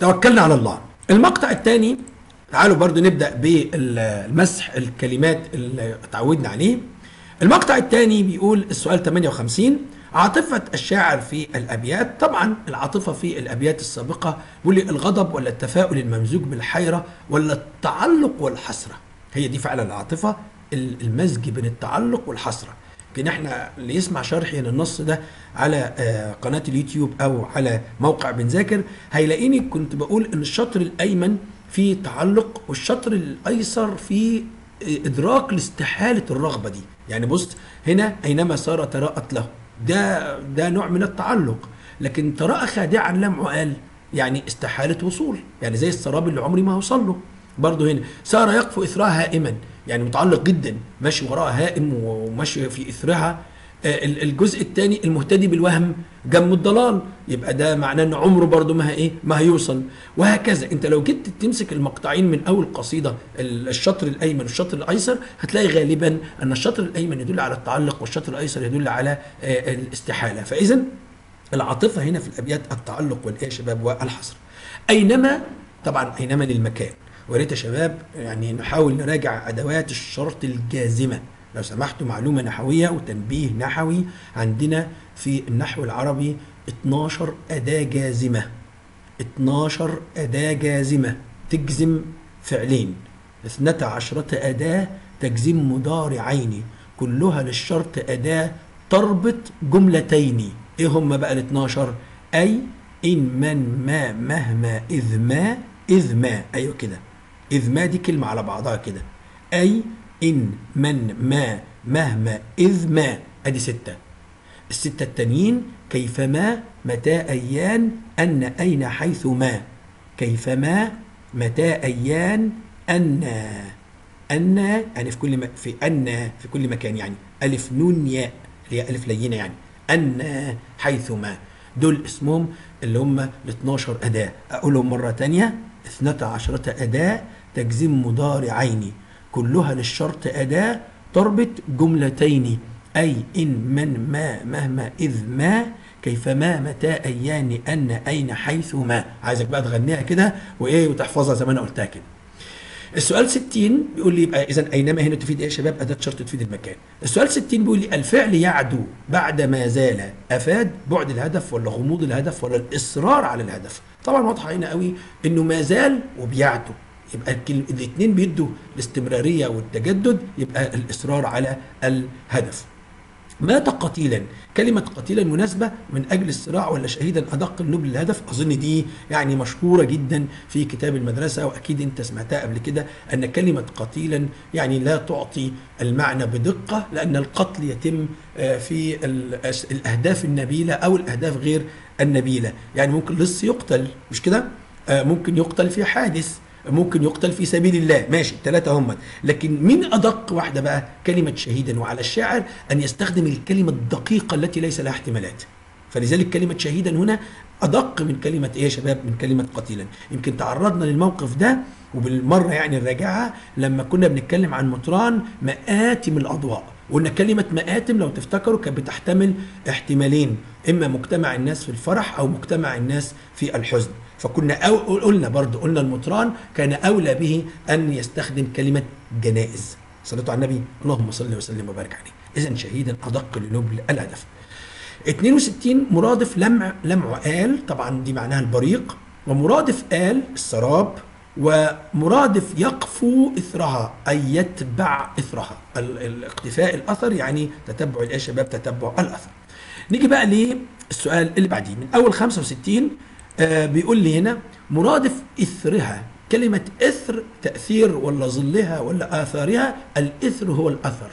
توكلنا على الله. المقطع الثاني تعالوا برضو نبدأ بالمسح الكلمات اللي اتعودنا عليه. المقطع الثاني بيقول السؤال 58 عاطفة الشاعر في الأبيات. طبعا العاطفة في الأبيات السابقة بيقول الغضب ولا التفاؤل الممزوج بالحيرة ولا التعلق والحسرة. هي دي فعلا العاطفة المزج بين التعلق والحسرة. يمكن إحنا اللي يسمع شرحي للنص ده على آه، قناة اليوتيوب أو على موقع بنذاكر هيلاقيني كنت بقول إن الشطر الأيمن فيه تعلق والشطر الأيسر فيه إدراك لاستحالة الرغبة دي. يعني بص هنا أينما سار تراءت له ده ده نوع من التعلق. لكن تراءى خادعا لمعه قال يعني استحالة وصول. يعني زي السراب اللي عمري ما هوصل له. برضه هنا سار يقفو إثرها هائما. يعني متعلق جدا ماشي وراها هائم وماشي في إثرها. آه، ال- الجزء الثاني المهتدي بالوهم جم الضلال. يبقى ده معناه إن عمره برضه ما إيه؟ ما هيوصل. وهكذا. أنت لو جيت تمسك المقطعين من أول قصيدة ال- الشطر الأيمن والشطر الأيسر هتلاقي غالبا أن الشطر الأيمن يدل على التعلق والشطر الأيسر يدل على آه، الاستحالة. فاذا العاطفة هنا في الأبيات التعلق والإيه شباب؟ والحصر. أينما؟ طبعا أينما للمكان. ويا ريت يا شباب يعني نحاول نراجع أدوات الشرط الجازمة. لو سمحتوا معلومة نحوية وتنبيه نحوي عندنا في النحو العربي 12 أداة جازمة. 12 أداة جازمة تجزم فعلين. اثنتا عشرة أداة تجزم مضارعين كلها للشرط أداة تربط جملتين. إيه هم بقى ال 12 أي إن من ما مهما إذ ما إذ ما. أيوة كده. إذ ما دي كلمة على بعضها كده. أي إن من ما مهما إذ ما. أدي ستة. الستة التانيين كيفما متى أيان أن أين حيث ما كيفما متى أيان أن. أن يعني في كل م... في أن في كل مكان يعني. ألف نون ياء اللي هي ألف لينة يعني. أن حيثما. دول اسمهم اللي هم ال 12 أداة. أقولهم مرة تانية 12 أداة تجزم مضارعين كلها للشرط أداة تربط جملتين أي إن من ما مهما إذ ما كيفما متى أيان أن أين حيث ما عايزك بقى تغنيها كده وإيه وتحفظها زي ما أنا قلتها كده السؤال 60 بيقول لي يبقى اذا أينما هنا تفيد إيه يا شباب؟ أداة شرط تفيد المكان. السؤال 60 بيقول لي الفعل يعدو بعد ما زال أفاد بعد الهدف ولا غموض الهدف ولا الإصرار على الهدف؟ طبعا واضحة هنا قوي إنه ما زال وبيعدو يبقى الاثنين بيدوا الاستمرارية والتجدد يبقى الإصرار على الهدف. مات قتيلا كلمة قتيلا مناسبة من أجل الصراع ولا شهيدا أدق النبل الهدف؟ أظن دي يعني مشهورة جدا في كتاب المدرسة وأكيد أنت سمعتها قبل كده أن كلمة قتيلا يعني لا تعطي المعنى بدقة لأن القتل يتم آه، في الأهداف النبيلة أو الأهداف غير النبيلة. يعني ممكن لص يقتل مش كده؟ آه، ممكن يقتل في حادث. ممكن يقتل في سبيل الله. ماشي ثلاثة هم. لكن مين أدق واحدة بقى كلمة شهيدا وعلى الشاعر أن يستخدم الكلمة الدقيقة التي ليس لها احتمالات. فلذلك كلمة شهيدا هنا أدق من كلمة إيه يا شباب؟ من كلمة قتيلا. يمكن تعرضنا للموقف ده وبالمرة يعني نراجعها لما كنا بنتكلم عن مطران مآتم الأضواء. وقلنا كلمة مآتم لو تفتكروا كانت بتحتمل احتمالين إما مجتمع الناس في الفرح أو مجتمع الناس في الحزن. فكنا أو قلنا برضو قلنا المطران كان أولى به أن يستخدم كلمة جنائز. صلوا على النبي. اللهم صل وسلم وبارك عليه. إذا شهيدا أدق لنبل الهدف 62 مرادف لمع لمع آل. طبعا دي معناها البريق. ومرادف آل السراب. ومرادف يقفو إثرها أي يتبع إثرها. ال- الاقتفاء الأثر يعني تتبع يا شباب تتبع الأثر. نيجي بقى للسؤال اللي بعديه. من أول 65 آه بيقول لي هنا مرادف إثرها كلمة إثر تأثير ولا ظلها ولا آثارها الإثر هو الأثر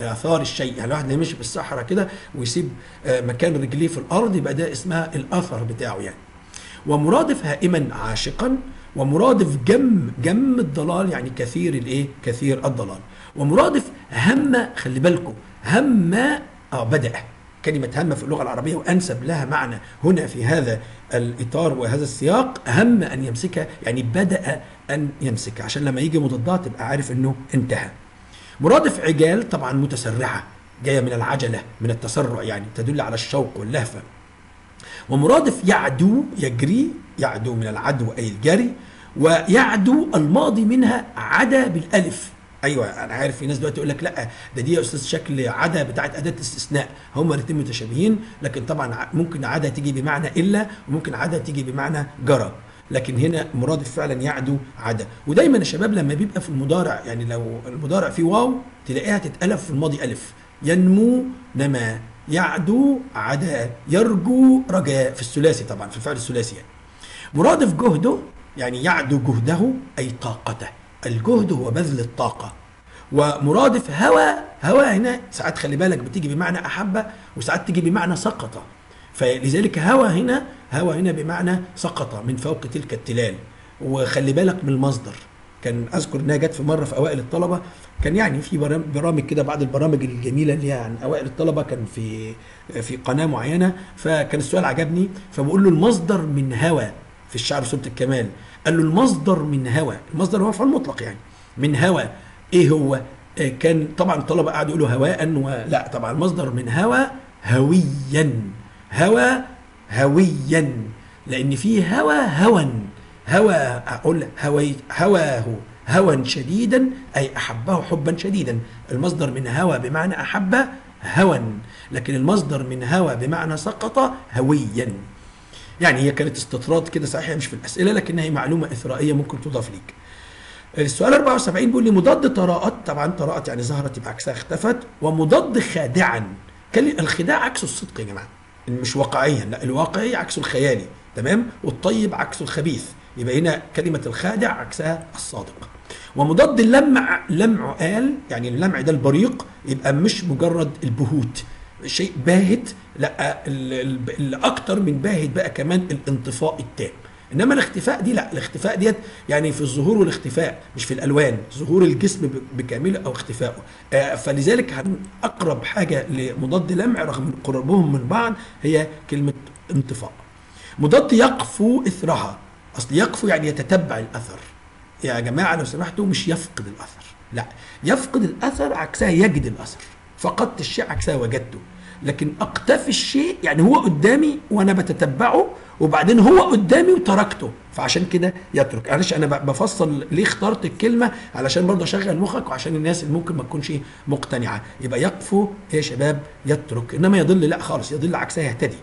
آثار الشيء. يعني الواحد يمشي في الصحراء كده ويسيب آه، مكان رجليه في الأرض يبقى ده اسمها الأثر بتاعه يعني. ومرادف هائما عاشقا ومرادف جم جم الضلال يعني كثير الإيه؟ كثير الضلال. ومرادف هم خلي بالكم هم آه بدأ. كلمة هم في اللغة العربية وأنسب لها معنى هنا في هذا الإطار وهذا السياق هم أن يمسكها يعني بدأ أن يمسكها عشان لما يجي مضادها تبقى عارف أنه انتهى. مرادف عجال طبعا متسرعة جاية من العجلة من التسرع يعني تدل على الشوق واللهفة. ومرادف يعدو يجري يعدو من العدو أي الجري ويعدو الماضي منها عدا بالألف. أيوه أنا عارف في ناس دلوقتي يقول لك لا ده دي يا أستاذ شكل عدا بتاعت أداة استثناء هما الاثنين متشابهين لكن طبعا ممكن عدا تيجي بمعنى إلا وممكن عدا تيجي بمعنى جرى. لكن هنا مرادف فعلا يعدو عدا ودايما يا شباب لما بيبقى في المضارع يعني لو المضارع فيه واو تلاقيها تتقلب في الماضي ألف. ينمو نما يعدو عدا يرجو رجاء في الثلاثي طبعا في الفعل الثلاثي يعني. مرادف جهده يعني يعدو جهده أي طاقته. الجهد هو بذل الطاقة. ومرادف هوى هوى هنا ساعات خلي بالك بتيجي بمعنى احب وساعات تيجي بمعنى سقط فلذلك هوى هنا هوى هنا بمعنى سقط من فوق تلك التلال. وخلي بالك من المصدر. كان أذكر إنها جت في مرة في أوائل الطلبة. كان يعني في برامج كده بعض البرامج الجميلة اللي هي عن أوائل الطلبة كان في في قناة معينة. فكان السؤال عجبني فبقول له المصدر من هوى في الشعر سورة الكمال. قال له المصدر من هوى المصدر هو مفعول مطلق يعني من هوى. إيه هو؟ آه كان طبعا الطلبة قعدوا يقولوا هواء ولا طبعا المصدر من هوى هويا هوى هويا لأن في هوى هوى هوى أقول هوي هواه هوى شديدا أي أحبه حبا شديدا. المصدر من هوى بمعنى أحب هوى لكن المصدر من هوى بمعنى سقط هويا. يعني هي كانت استطراد كده صحيح مش في الأسئلة لكنها هي معلومة إثرائية ممكن تضاف ليك. السؤال 74 بيقول لي مضاد تراءت طبعا تراءت يعني ظهرت يبقى عكسها اختفت ومضاد خادعا. الخداع عكسه الصدق يا جماعة. مش واقعيا لا الواقعي عكسه الخيالي. تمام؟ والطيب عكسه الخبيث. يبقى هنا كلمة الخادع عكسها الصادق. ومضاد اللمع لمع قال يعني اللمع ده البريق يبقى مش مجرد البهوت. شيء باهت لا الاكتر من باهت بقى كمان الانطفاء التام. إنما الاختفاء دي لا الاختفاء ديت يعني في الظهور والاختفاء مش في الألوان ظهور الجسم بكامله أو اختفائه آه فلذلك أقرب حاجة لمضاد لمع رغم قربهم من بعض هي كلمة انطفاء. مضاد يقفو إثرها. أصل يقفو يعني يتتبع الأثر. يا جماعة لو سمحتوا مش يفقد الأثر. لا يفقد الأثر عكسها يجد الأثر. فقدت الشيء عكسها وجدته. لكن اقتفي الشيء يعني هو قدامي وأنا بتتبعه وبعدين هو قدامي وتركته. فعشان كده يترك. معلش أنا بفصل ليه اخترت الكلمة؟ علشان برضه أشغل مخك وعشان الناس اللي ممكن ما تكونش مقتنعة. يبقى يقفو يا شباب يترك. إنما يضل لا خالص يضل عكسها يهتدي.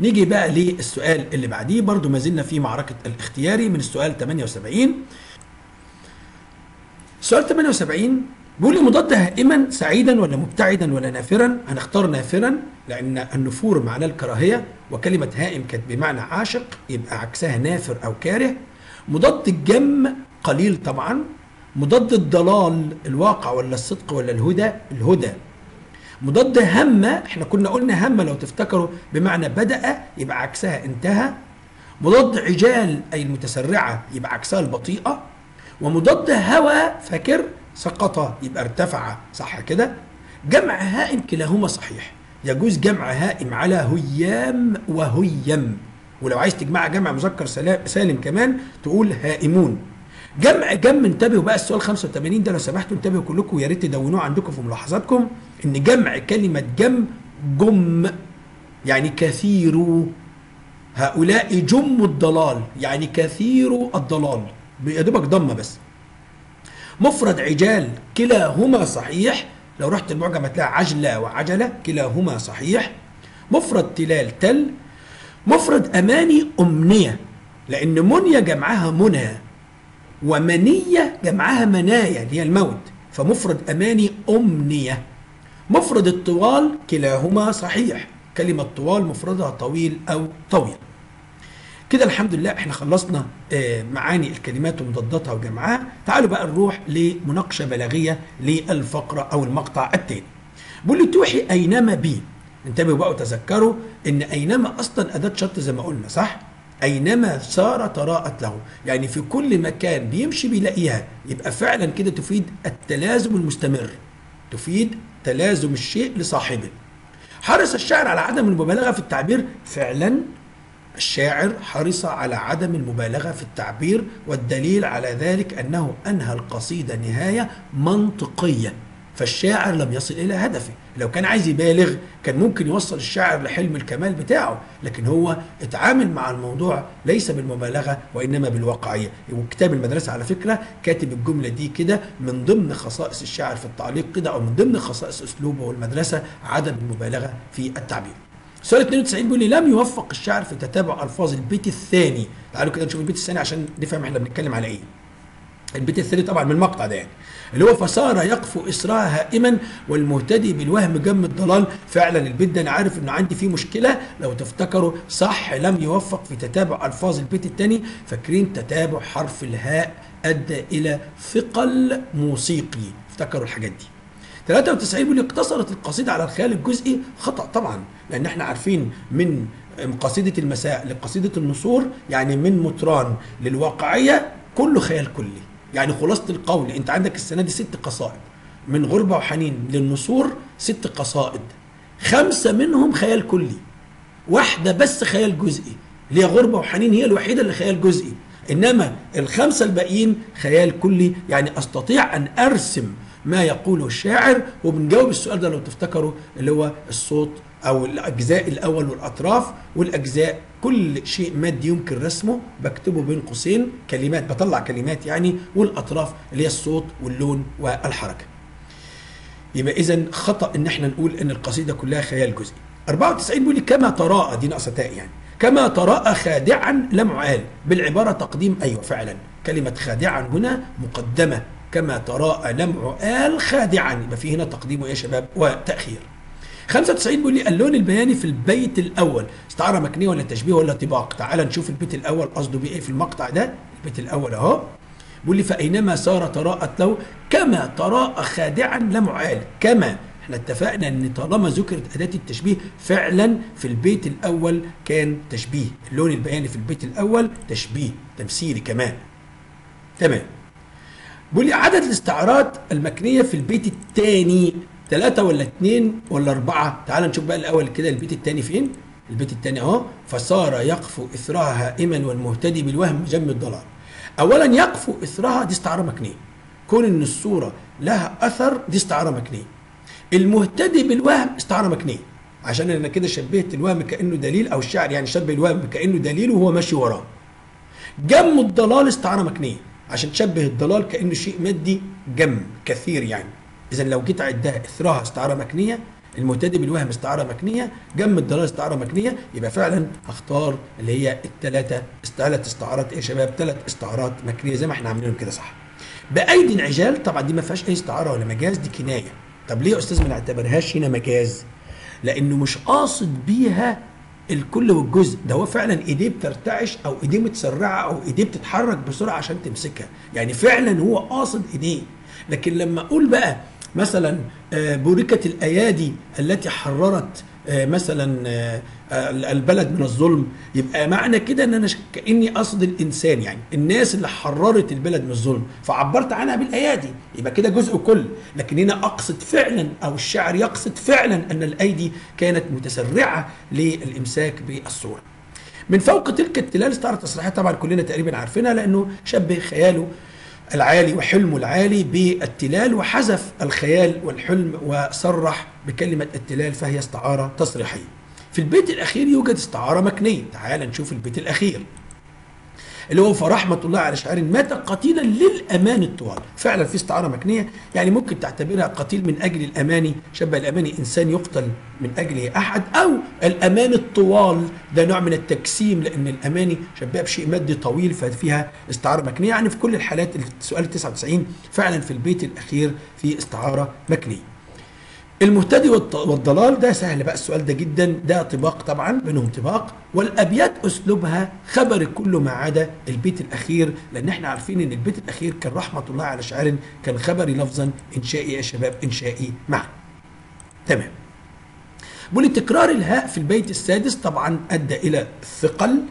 نيجي بقى للسؤال اللي بعديه. برضه ما زلنا في معركة الاختياري من السؤال 78 سؤال 78 بيقول لي مضاد دائما سعيدا ولا مبتعدا ولا نافرا؟ هنختار نافرا لأن النفور معناه الكراهية وكلمة هائم كانت بمعنى عاشق يبقى عكسها نافر أو كاره. مضاد الجم قليل طبعا. مضاد الضلال الواقع ولا الصدق ولا الهدى؟ الهدى. مضاد همه إحنا كنا قلنا همه لو تفتكروا بمعنى بدأ يبقى عكسها انتهى. مضاد عجال أي المتسرعة يبقى عكسها البطيئة. ومضاد هوى فاكر؟ سقط يبقى ارتفع صح كده؟ جمع هائم كلاهما صحيح. يجوز جمع هائم على هيام وهيم. ولو عايز تجمع جمع مذكر سالم كمان تقول هائمون. جمع جم انتبهوا بقى السؤال 85 ده لو سمحتوا انتبهوا كلكم ويا ريت تدونوه عندكم في ملاحظاتكم إن جمع كلمة جم جم يعني كثير هؤلاء جم الضلال يعني كثير الضلال يا دوبك ضمة بس. مفرد عجال كلاهما صحيح. لو رحت المعجم هتلاقي عجلة وعجلة كلاهما صحيح. مفرد تلال تل مفرد أماني أمنية لأن منية جمعها منى ومنية جمعها منايا اللي هي الموت. فمفرد أماني أمنية. مفرد الطوال كلاهما صحيح. كلمة طوال مفردها طويل أو طويل. كده الحمد لله إحنا خلصنا معاني الكلمات ومضاداتها وجمعها. تعالوا بقى نروح لمناقشة بلاغية للفقرة أو المقطع التاني. بيقول لي توحي أينما بي. انتبهوا بقى وتذكروا إن أينما أصلا أداة شرط زي ما قلنا صح؟ أينما سار تراءت له. يعني في كل مكان بيمشي بيلاقيها. يبقى فعلا كده تفيد التلازم المستمر. تفيد تلازم الشيء لصاحبه. حرص الشاعر على عدم المبالغة في التعبير فعلا الشاعر حرص على عدم المبالغة في التعبير والدليل على ذلك أنه أنهى القصيدة نهاية منطقية فالشاعر لم يصل إلى هدفه. لو كان عايز يبالغ كان ممكن يوصل الشاعر لحلم الكمال بتاعه لكن هو اتعامل مع الموضوع ليس بالمبالغة وإنما بالواقعية. وكتاب المدرسة على فكرة كاتب الجملة دي كده من ضمن خصائص الشاعر في التعليق كده أو من ضمن خصائص أسلوبه والمدرسة عدم المبالغة في التعبير. سؤال 92 بيقول لي لم يوفق الشاعر في تتابع ألفاظ البيت الثاني. تعالوا كده نشوف البيت الثاني عشان نفهم إحنا بنتكلم على إيه. البيت الثاني طبعا من المقطع ده يعني. اللي هو فصار يقفو اسراها هائما والمهتدي بالوهم جم الضلال. فعلا البيت ده أنا عارف إنه عندي فيه مشكلة. لو تفتكروا صح لم يوفق في تتابع ألفاظ البيت الثاني. فاكرين تتابع حرف الهاء أدى إلى ثقل موسيقي. افتكروا الحاجات دي. 93 بيقول اقتصرت القصيدة على الخيال الجزئي خطأ طبعا لأن إحنا عارفين من قصيدة المساء لقصيده النصور يعني من مطران للواقعية كله خيال كلي. يعني خلاصة القول أنت عندك السنة دي ست قصائد. من غربة وحنين للنصور ست قصائد. خمسة منهم خيال كلي. واحدة بس خيال جزئي. اللي هي غربة وحنين هي الوحيدة اللي خيال جزئي. إنما الخمسة الباقيين خيال كلي. يعني أستطيع أن أرسم ما يقوله الشاعر. وبنجاوب السؤال ده لو تفتكروا اللي هو الصوت أو الأجزاء الأول والأطراف والأجزاء. كل شيء مادي يمكن رسمه بكتبه بين قوسين كلمات بطلع كلمات يعني والأطراف اللي هي الصوت واللون والحركة. يبقى اذا خطأ إن إحنا نقول إن القصيدة كلها خيال جزئي. 94 بيقول كما تراءى دي ناقصه تاء يعني. كما تراءى خادعا لم عال بالعبارة تقديم أيوه فعلا. كلمة خادعا هنا مقدمة. كما تراءى لمع آل خادعا يبقى في هنا تقديم يا شباب وتأخير. 95 بيقول لي اللون البياني في البيت الأول. استعارة مكنية ولا تشبيه ولا طباق؟ تعال نشوف البيت الأول. قصده بإيه في المقطع ده؟ البيت الأول أهو. بيقول لي فأينما سار تراءت له كما تراءى خادعا لمع آل. كما. إحنا اتفقنا إن طالما ذكرت أداة التشبيه فعلا في البيت الأول كان تشبيه. اللون البياني في البيت الأول تشبيه. تمثيلي كمان. تمام. بيقول لي عدد الاستعارات المكنية في البيت الثاني ثلاثة ولا اثنين ولا أربعة؟ تعال نشوف بقى الأول كده البيت الثاني فين؟ البيت الثاني أهو. فصار يقفو إثرها هائما والمهتدي بالوهم جم الضلال أولا يقفو إثرها دي استعارة مكنية. كون إن الصورة لها أثر دي استعارة مكنية. المهتدي بالوهم استعارة مكنية. عشان أنا كده شبهت الوهم كأنه دليل أو الشاعر يعني شبه الوهم كأنه دليل وهو ماشي وراه. جم الضلال استعارة مكنية. عشان تشبه الضلال كأنه شيء مادي جم كثير يعني. اذا لو جيت اعدها اثرها استعارة مكنية المهتدي بالوهم استعارة مكنية جم الضلال استعارة مكنية يبقى فعلا هختار اللي هي الثلاثه ثلاث استعارات إيه يا شباب؟ ثلاث استعارات مكنية زي ما إحنا عاملينهم كده صح؟ بأيدي انعجال طبعا دي ما فيهاش أي استعارة ولا مجاز دي كناية. طب ليه يا أستاذ ما نعتبرهاش هنا مجاز؟ لأنه مش قاصد بيها الكل والجزء ده هو فعلا إيديه بترتعش أو إيديه متسرعة أو إيديه بتتحرك بسرعة عشان تمسكها. يعني فعلا هو قاصد إيديه. لكن لما أقول بقى مثلا بوركت الأيادي التي حررت مثلا البلد من الظلم يبقى معنى كده إن أنا كأني قصد الإنسان يعني. الناس اللي حررت البلد من الظلم فعبرت عنها بالأيادي يبقى كده جزء كل. لكن هنا أقصد فعلا أو الشاعر يقصد فعلا أن الأيدي كانت متسرعة للإمساك بالصورة. من فوق تلك التلال استعاره تصريحيه طبعا كلنا تقريبا عارفينها لأنه شبه خياله العالي وحلمه العالي بالتلال وحذف الخيال والحلم وصرح بكلمة التلال فهي استعارة تصريحية. في البيت الأخير يوجد استعارة مكنية. تعال نشوف البيت الأخير. اللي هو فرحمة الله على شاعر مات قتيلا للأمان الطوال. فعلا في استعارة مكنية. يعني ممكن تعتبرها قتيل من أجل الأماني. شبه الأماني إنسان يقتل من أجله أحد أو الأمان الطوال. ده نوع من التجسيم لأن الأماني شبهها بشيء مادي طويل ففيها استعارة مكنية. يعني في كل الحالات السؤال 99 فعلا في البيت الأخير في استعارة مكنية. المهتدي والضلال ده سهل بقى السؤال ده جدا ده طباق طبعا بينهم طباق والأبيات أسلوبها خبر كل ما عدا البيت الأخير لأن إحنا عارفين إن البيت الأخير كان رحمة الله على شاعر كان خبري لفظا إنشائي يا شباب إنشائي معا تمام. بقول تكرار الهاء في البيت السادس طبعا أدى إلى الثقل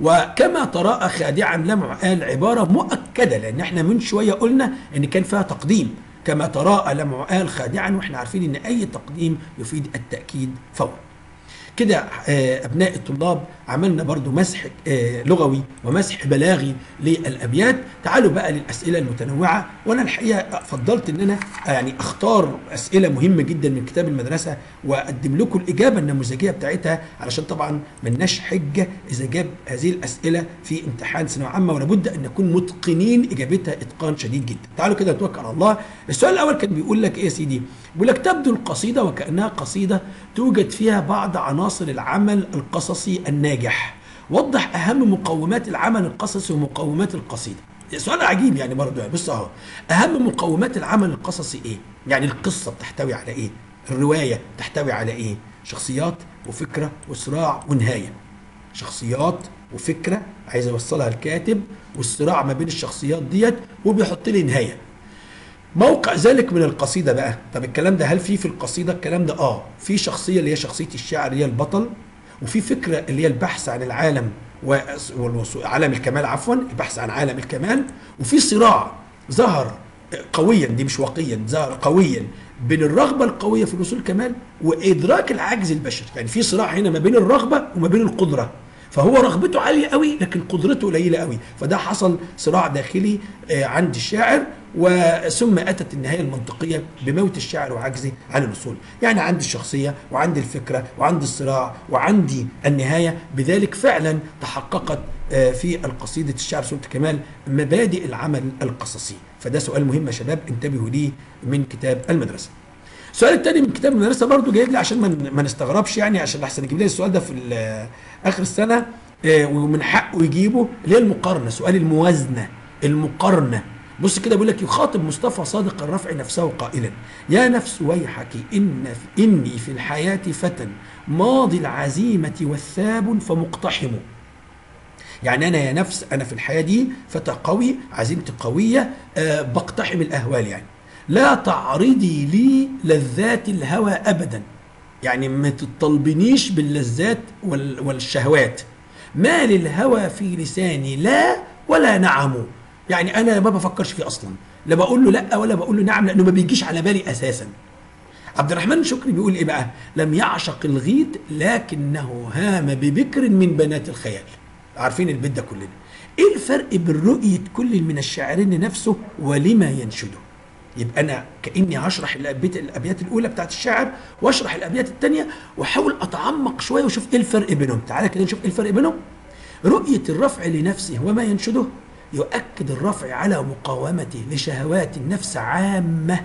وكما تراءى خادعا لمع آل عبارة مؤكدة لأن إحنا من شوية قلنا إن كان فيها تقديم. كما تراءى لمع آل خادعا وإحنا عارفين إن أي تقديم يفيد التأكيد فورا. كده آه، أبناء الطلاب عملنا برضو مسح آه، لغوي ومسح بلاغي للأبيات. تعالوا بقى للأسئلة المتنوعة وأنا الحقيقة فضلت إن أنا يعني أختار أسئلة مهمة جدا من كتاب المدرسة وأقدم لكم الإجابة النموذجية بتاعتها علشان طبعا ملناش حجة إذا جاب هذه الأسئلة في امتحان ثانوية عامة ولابد أن نكون متقنين إجابتها إتقان شديد جدا. تعالوا كده نتوكل على الله. السؤال الأول كان بيقول لك إيه يا سيدي؟ بيقول لك تبدو القصيدة وكأنها قصيدة توجد فيها بعض عناصر العمل القصصي الناجح. وضح أهم مقومات العمل القصصي ومقومات القصيدة. سؤال عجيب يعني برضه يعني بص أهو. أهم مقومات العمل القصصي إيه؟ يعني القصة بتحتوي على إيه؟ الرواية بتحتوي على إيه؟ شخصيات وفكرة وصراع ونهاية. شخصيات وفكرة عايز يوصلها الكاتب والصراع ما بين الشخصيات ديت وبيحط لي نهاية. موقع ذلك من القصيدة بقى. طب الكلام ده هل في في القصيدة؟ الكلام ده آه. في شخصية اللي هي شخصية الشاعر اللي هي البطل وفي فكرة اللي هي البحث عن العالم وعالم الكمال عفوا البحث عن عالم الكمال. وفي صراع ظهر قويا دي مش واقيا ظهر قويا بين الرغبة القوية في الوصول الكمال وإدراك العجز البشري. يعني في صراع هنا ما بين الرغبة وما بين القدرة. فهو رغبته عالية قوي لكن قدرته قليلة قوي. فده حصل صراع داخلي آه، عند الشاعر وثم أتت النهاية المنطقية بموت الشاعر وعجزه عن الوصول. يعني عندي الشخصية وعندي الفكرة وعندي الصراع وعندي النهاية. بذلك فعلا تحققت آه، في القصيدة الشعر سوره كمال مبادئ العمل القصصي. فده سؤال مهم يا شباب انتبهوا ليه من كتاب المدرسة. السؤال الثاني من كتاب المدرسة برضو جايب لي عشان ما نستغربش يعني عشان أحسن يجيب لي السؤال ده في آخر السنة آه، ومن حقه يجيبه اللي هي المقارنة سؤال الموازنة المقارنة. بص كده بيقول لك يخاطب مصطفى صادق الرفع نفسه قائلا يا نفس ويحك إن إني في الحياة فتى ماضي العزيمة والثاب فمقتحم. يعني أنا يا نفس أنا في الحياة دي فتى قوي عزيمتي قوية أه بقتحم الأهوال يعني. لا تعرضي لي لذات الهوى ابدا. يعني ما تطلبنيش باللذات وال- والشهوات. ما للهوى في لساني لا ولا نعم. يعني أنا ما بفكرش فيه أصلا. لا بقول له لا ولا بقول له نعم لأنه ما بيجيش على بالي أساسا. عبد الرحمن شكري بيقول إيه بقى؟ لم يعشق الغيد لكنه هام ببكر من بنات الخيال. عارفين البيت ده كلنا. إيه الفرق بين رؤية كل من الشاعرين لنفسه ولما ينشده؟ يبقى أنا كأني هشرح الابيات الأبيات الأولى بتاعت الشاعر وأشرح الأبيات الثانية وأحاول أتعمق شوية وأشوف إيه الفرق بينهم. تعالى كده نشوف إيه الفرق بينهم. رؤية الرفع لنفسه وما ينشده يؤكد الرفع على مقاومته لشهوات النفس عامة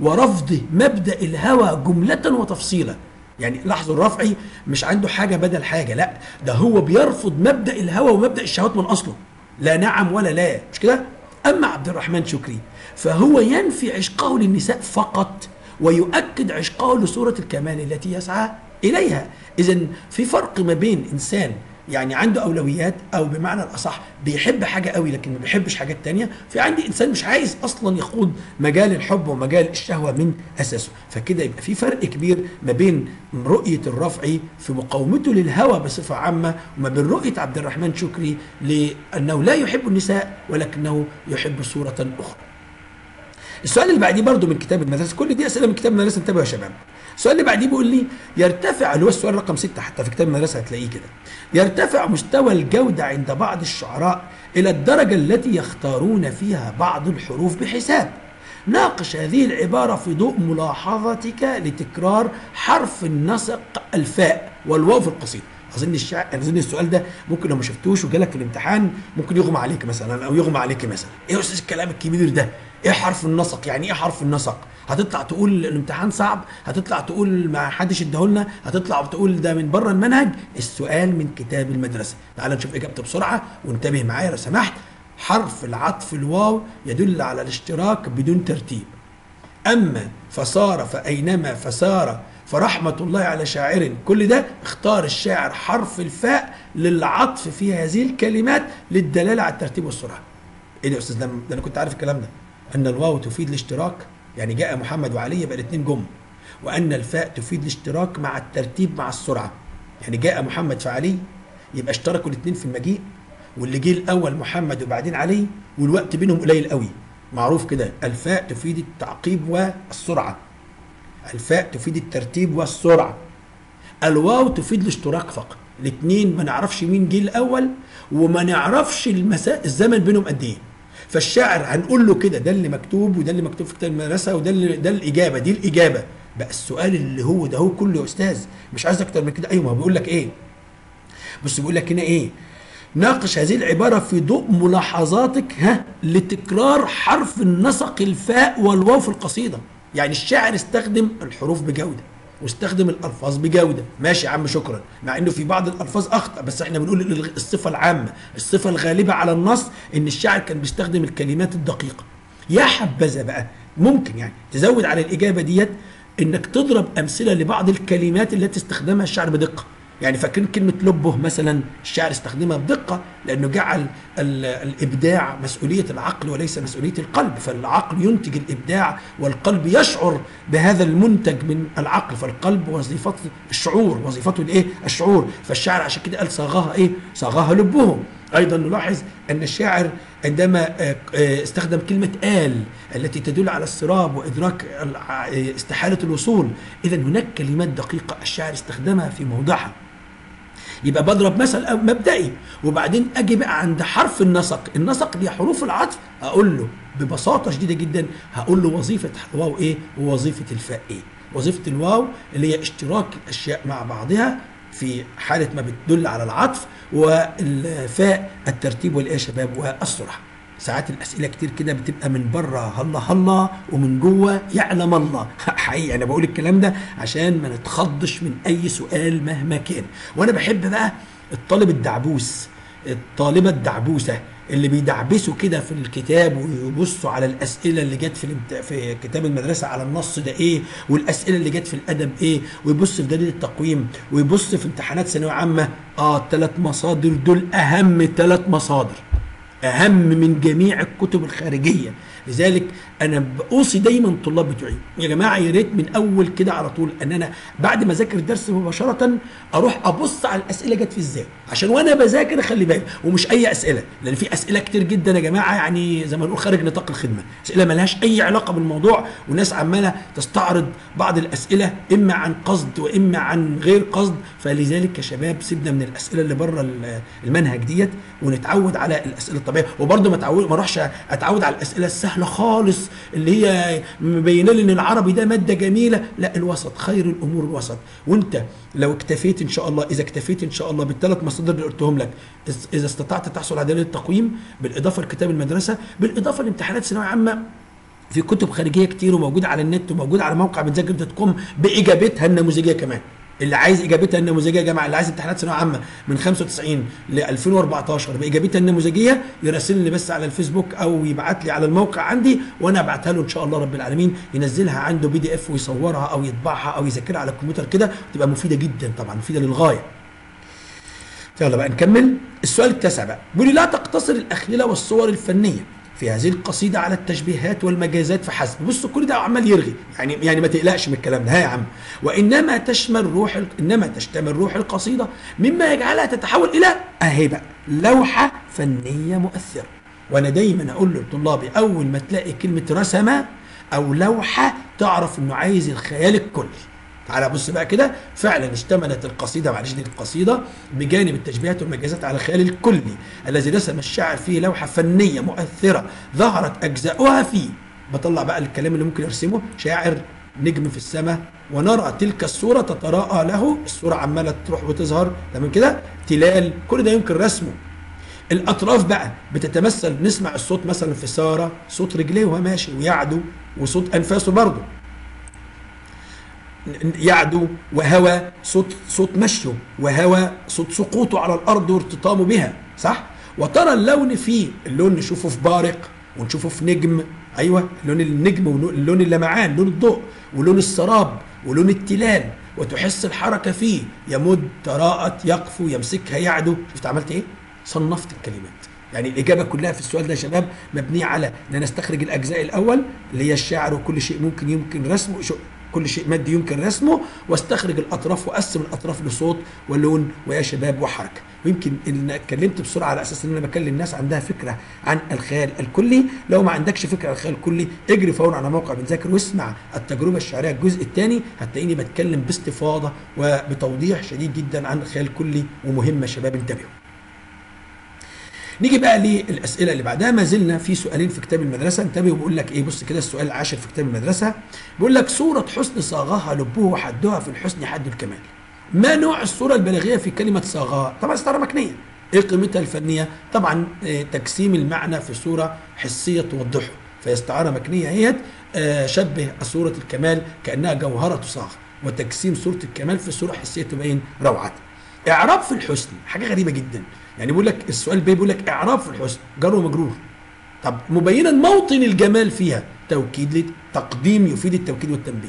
ورفض مبدأ الهوى جملة وتفصيلا. يعني لاحظوا الرفعي مش عنده حاجة بدل حاجة لا ده هو بيرفض مبدأ الهوى ومبدأ الشهوات من أصله. لا نعم ولا لا. مش كده؟ أما عبد الرحمن شكري فهو ينفي عشقه للنساء فقط ويؤكد عشقه لصورة الكمال التي يسعى إليها. اذا في فرق ما بين إنسان يعني عنده أولويات أو بمعنى الأصح بيحب حاجة قوي لكن ما بيحبش حاجات تانية في عندي إنسان مش عايز أصلا يخوض مجال الحب ومجال الشهوة من أساسه. فكده يبقى في فرق كبير ما بين رؤية الرفعي في مقاومته للهوى بصفة عامة وما بين رؤية عبد الرحمن شكري لأنه لا يحب النساء ولكنه يحب صورة أخرى. السؤال اللي بعديه برضو من كتاب المدرسة كل دي أسئلة من كتاب المدرسة انتبهوا يا شباب. السؤال اللي بعديه بيقول لي يرتفع اللي هو السؤال رقم ستة حتى في كتاب المدرسة هتلاقيه كده. يرتفع مستوى الجودة عند بعض الشعراء إلى الدرجة التي يختارون فيها بعض الحروف بحساب. ناقش هذه العبارة في ضوء ملاحظتك لتكرار حرف النسق الفاء والواو في القصيدة. أظن الشع... أظن السؤال ده ممكن لو ما شفتوش وجالك في الامتحان ممكن يغمى عليك مثلا أو يغمى عليك مثلا. إيه يا أستاذ الكلام الكبير ده؟ إيه حرف النسق؟ يعني إيه حرف النسق؟ هتطلع تقول الامتحان صعب هتطلع تقول ما حدش اداهولنا هتطلع تقول ده من بره المنهج. السؤال من كتاب المدرسة. تعال نشوف إجابته بسرعة وانتبه معايا لو سمحت. حرف العطف الواو يدل على الاشتراك بدون ترتيب. أما فصار فأينما فسار فرحمة الله على شاعر. كل ده اختار الشاعر حرف الفاء للعطف في هذه الكلمات للدلالة على الترتيب والسرعة. إيه ده يا أستاذ؟ ده أنا كنت عارف الكلام ده. أن الواو تفيد الاشتراك؟ يعني جاء محمد وعلي يبقى الاثنين جم. وأن الفاء تفيد الاشتراك مع الترتيب مع السرعة. يعني جاء محمد فعلي يبقى اشتركوا الاثنين في المجيء واللي جه الأول محمد وبعدين علي والوقت بينهم قليل قوي. معروف كده الفاء تفيد التعقيب والسرعة. الفاء تفيد الترتيب والسرعة. الواو تفيد الاشتراك فقط. الاثنين ما نعرفش مين جه الأول وما نعرفش المساء الزمن بينهم قد إيه. فالشاعر هنقول له كده ده اللي مكتوب وده اللي مكتوب في المدرسة وده اللي ده الإجابة دي الإجابة. بقى السؤال اللي هو ده هو كله يا أستاذ مش عايز أكتر من كده. أيوه ما هو بيقول لك إيه؟ بص بيقول لك هنا إيه؟ ناقش هذه العبارة في ضوء ملاحظاتك ها لتكرار حرف النسق الفاء والواو في القصيدة. يعني الشاعر استخدم الحروف بجودة. واستخدم الألفاظ بجودة. ماشي يا عم شكرا. مع إنه في بعض الألفاظ أخطأ بس إحنا بنقول الصفة العامة. الصفة الغالبة على النص إن الشاعر كان بيستخدم الكلمات الدقيقة. يا حبذا بقى. ممكن يعني تزود على الإجابة ديت إنك تضرب أمثلة لبعض الكلمات التي استخدمها الشاعر بدقة. يعني فاكرين كلمة لبه مثلا الشاعر استخدمها بدقة لأنه جعل الإبداع مسؤولية العقل وليس مسؤولية القلب فالعقل ينتج الإبداع والقلب يشعر بهذا المنتج من العقل فالقلب وظيفته الشعور وظيفته الإيه؟ الشعور. فالشاعر عشان كده قال صاغها إيه؟ صاغها لبهم. أيضا نلاحظ أن الشاعر عندما استخدم كلمة آل التي تدل على السراب وإدراك استحالة الوصول إذا هناك كلمات دقيقة الشاعر استخدمها في موضعها. يبقى بضرب مثل مبدئي. وبعدين أجي بقى عند حرف النسق. النسق دي حروف العطف. أقول له ببساطة شديدة جدا هقول له وظيفة الواو إيه؟ ووظيفة الفاء إيه؟ وظيفة الواو اللي هي اشتراك الأشياء مع بعضها في حالة ما بتدل على العطف والفاء الترتيب والإيه يا شباب؟ والسرعة. ساعات الأسئلة كتير كده بتبقى من بره هلا هلا ومن جوه يعلم الله. حقيقي أنا بقول الكلام ده عشان ما نتخضش من أي سؤال مهما كان. وأنا بحب بقى الطالب الدعبوس الطالبة الدعبوسة اللي بيدعبسوا كده في الكتاب ويبصوا على الأسئلة اللي جت في في كتاب المدرسة على النص ده إيه والأسئلة اللي جت في الأدب إيه ويبص في دليل التقويم ويبص في امتحانات ثانوية عامة. آه الثلاث مصادر دول أهم ثلاث مصادر. أهم من جميع الكتب الخارجية. لذلك أنا بوصي دايما الطلاب بتوعي يا جماعة يا ريت من أول كده على طول إن أنا بعد ما أذاكر الدرس مباشرة أروح أبص على الأسئلة جت في إزاي عشان وأنا بذاكر خلي بالي ومش أي أسئلة لأن في أسئلة كتير جدا يا جماعة يعني زي ما نقول خارج نطاق الخدمة أسئلة ملهاش أي علاقة بالموضوع وناس عمالة تستعرض بعض الأسئلة إما عن قصد وإما عن غير قصد فلذلك يا شباب سيبنا من الأسئلة اللي بره المنهج ديت ونتعود على الأسئلة الطبيعية وبرده ما اتعود ما أروحش أتعود على الأسئلة السهلة خالص اللي هي مبينة لي إن العربي ده مادة جميلة. لا الوسط خير الأمور الوسط. وأنت لو اكتفيت إن شاء الله إذا اكتفيت إن شاء الله بالثلاث مصادر اللي قلتهم لك إذا استطعت تحصل على دليل التقويم بالإضافة لكتاب المدرسة بالإضافة لامتحانات ثانوية عامة في كتب خارجية كتير وموجودة على النت وموجودة على موقع بنذاكر dot com بإجابتها النموذجية كمان. اللي عايز إجابتها النموذجية يا جماعة اللي عايز امتحانات ثانوية عامة من 95 ل 2014 باجابتها النموذجية يراسلني بس على الفيسبوك أو يبعت لي على الموقع عندي وأنا ابعتها له إن شاء الله رب العالمين ينزلها عنده PDF ويصورها أو يطبعها أو يذاكرها على الكمبيوتر كده تبقى مفيدة جدا طبعا مفيدة للغاية. يلا بقى نكمل السؤال التاسع بقى بيقول لا تقتصر الأخيلة والصور الفنية في هذه القصيدة على التشبيهات والمجازات فحسب. بص كل ده عمال يرغي. يعني يعني ما تقلقش من الكلام ده ها يا عم. وإنما تشمل روح إنما تشتمل روح القصيدة مما يجعلها تتحول إلى أهي بقى لوحة فنية مؤثرة. وأنا دايما أقول لطلابي أول ما تلاقي كلمة رسمة أو لوحة تعرف إنه عايز الخيال الكلي. تعالى بص بقى كده فعلا اشتملت القصيدة معلش دي القصيدة بجانب التشبيهات والمجازات على الخيال الكلي الذي رسم الشاعر فيه لوحة فنية مؤثرة ظهرت أجزاؤها فيه بطلع بقى الكلام اللي ممكن يرسمه شاعر نجم في السماء ونرى تلك الصورة تتراءى له الصورة عمالة تروح وتظهر تمام كده؟ تلال كل ده يمكن رسمه. الأطراف بقى بتتمثل نسمع الصوت مثلا في سارة صوت رجليه وهو ماشي ويعدو وصوت أنفاسه برضه. يعدو وهوى صوت صوت مشيه وهوى صوت سقوطه على الأرض وارتطامه بها صح؟ وترى اللون فيه اللون نشوفه في بارق ونشوفه في نجم أيوه لون النجم ولون اللمعان لون الضوء ولون السراب ولون التلال وتحس الحركة فيه يمد تراءت يقفو يمسكها يعدو. شفت عملت إيه؟ صنفت الكلمات. يعني الإجابة كلها في السؤال ده يا شباب مبنية على إن أنا أستخرج الأجزاء الأول اللي هي الشعر وكل شيء ممكن يمكن رسمه كل شيء مادي يمكن رسمه واستخرج الأطراف واقسم الأطراف لصوت ولون ويا شباب وحركة. ويمكن إن اتكلمت بسرعة على أساس إن أنا بكلم الناس عندها فكرة عن الخيال الكلي. لو ما عندكش فكرة عن الخيال الكلي اجري فورا على موقع بنذاكر واسمع التجربة الشعرية الجزء الثاني. هتلاقيني بتكلم باستفاضة وبتوضيح شديد جدا عن الخيال الكلي ومهمه شباب انتبهوا. نيجي بقى للأسئلة اللي بعدها. ما زلنا في سؤالين في كتاب المدرسة. انتبهوا بيقول لك إيه؟ بص كده السؤال العاشر في كتاب المدرسة. بيقول لك صورة حسن صاغها لبه وحدها في الحسن حد الكمال. ما نوع الصورة البلاغية في كلمة صاغها؟ طبعا استعاره مكنية. إيه قيمتها الفنية؟ طبعا تجسيم المعنى في صورة حسية توضحه. فهي استعاره مكنية هي آه، شبه صورة الكمال كأنها جوهرة تصاغ وتجسيم صورة الكمال في صورة حسية تبين روعتها إعراب في الحسن حاجة غريبة جدا. يعني بيقول لك السؤال بيقول لك إعراب في الحسن جر ومجرور. طب مبينا موطن الجمال فيها توكيد تقديم يفيد التوكيد والتنبيه.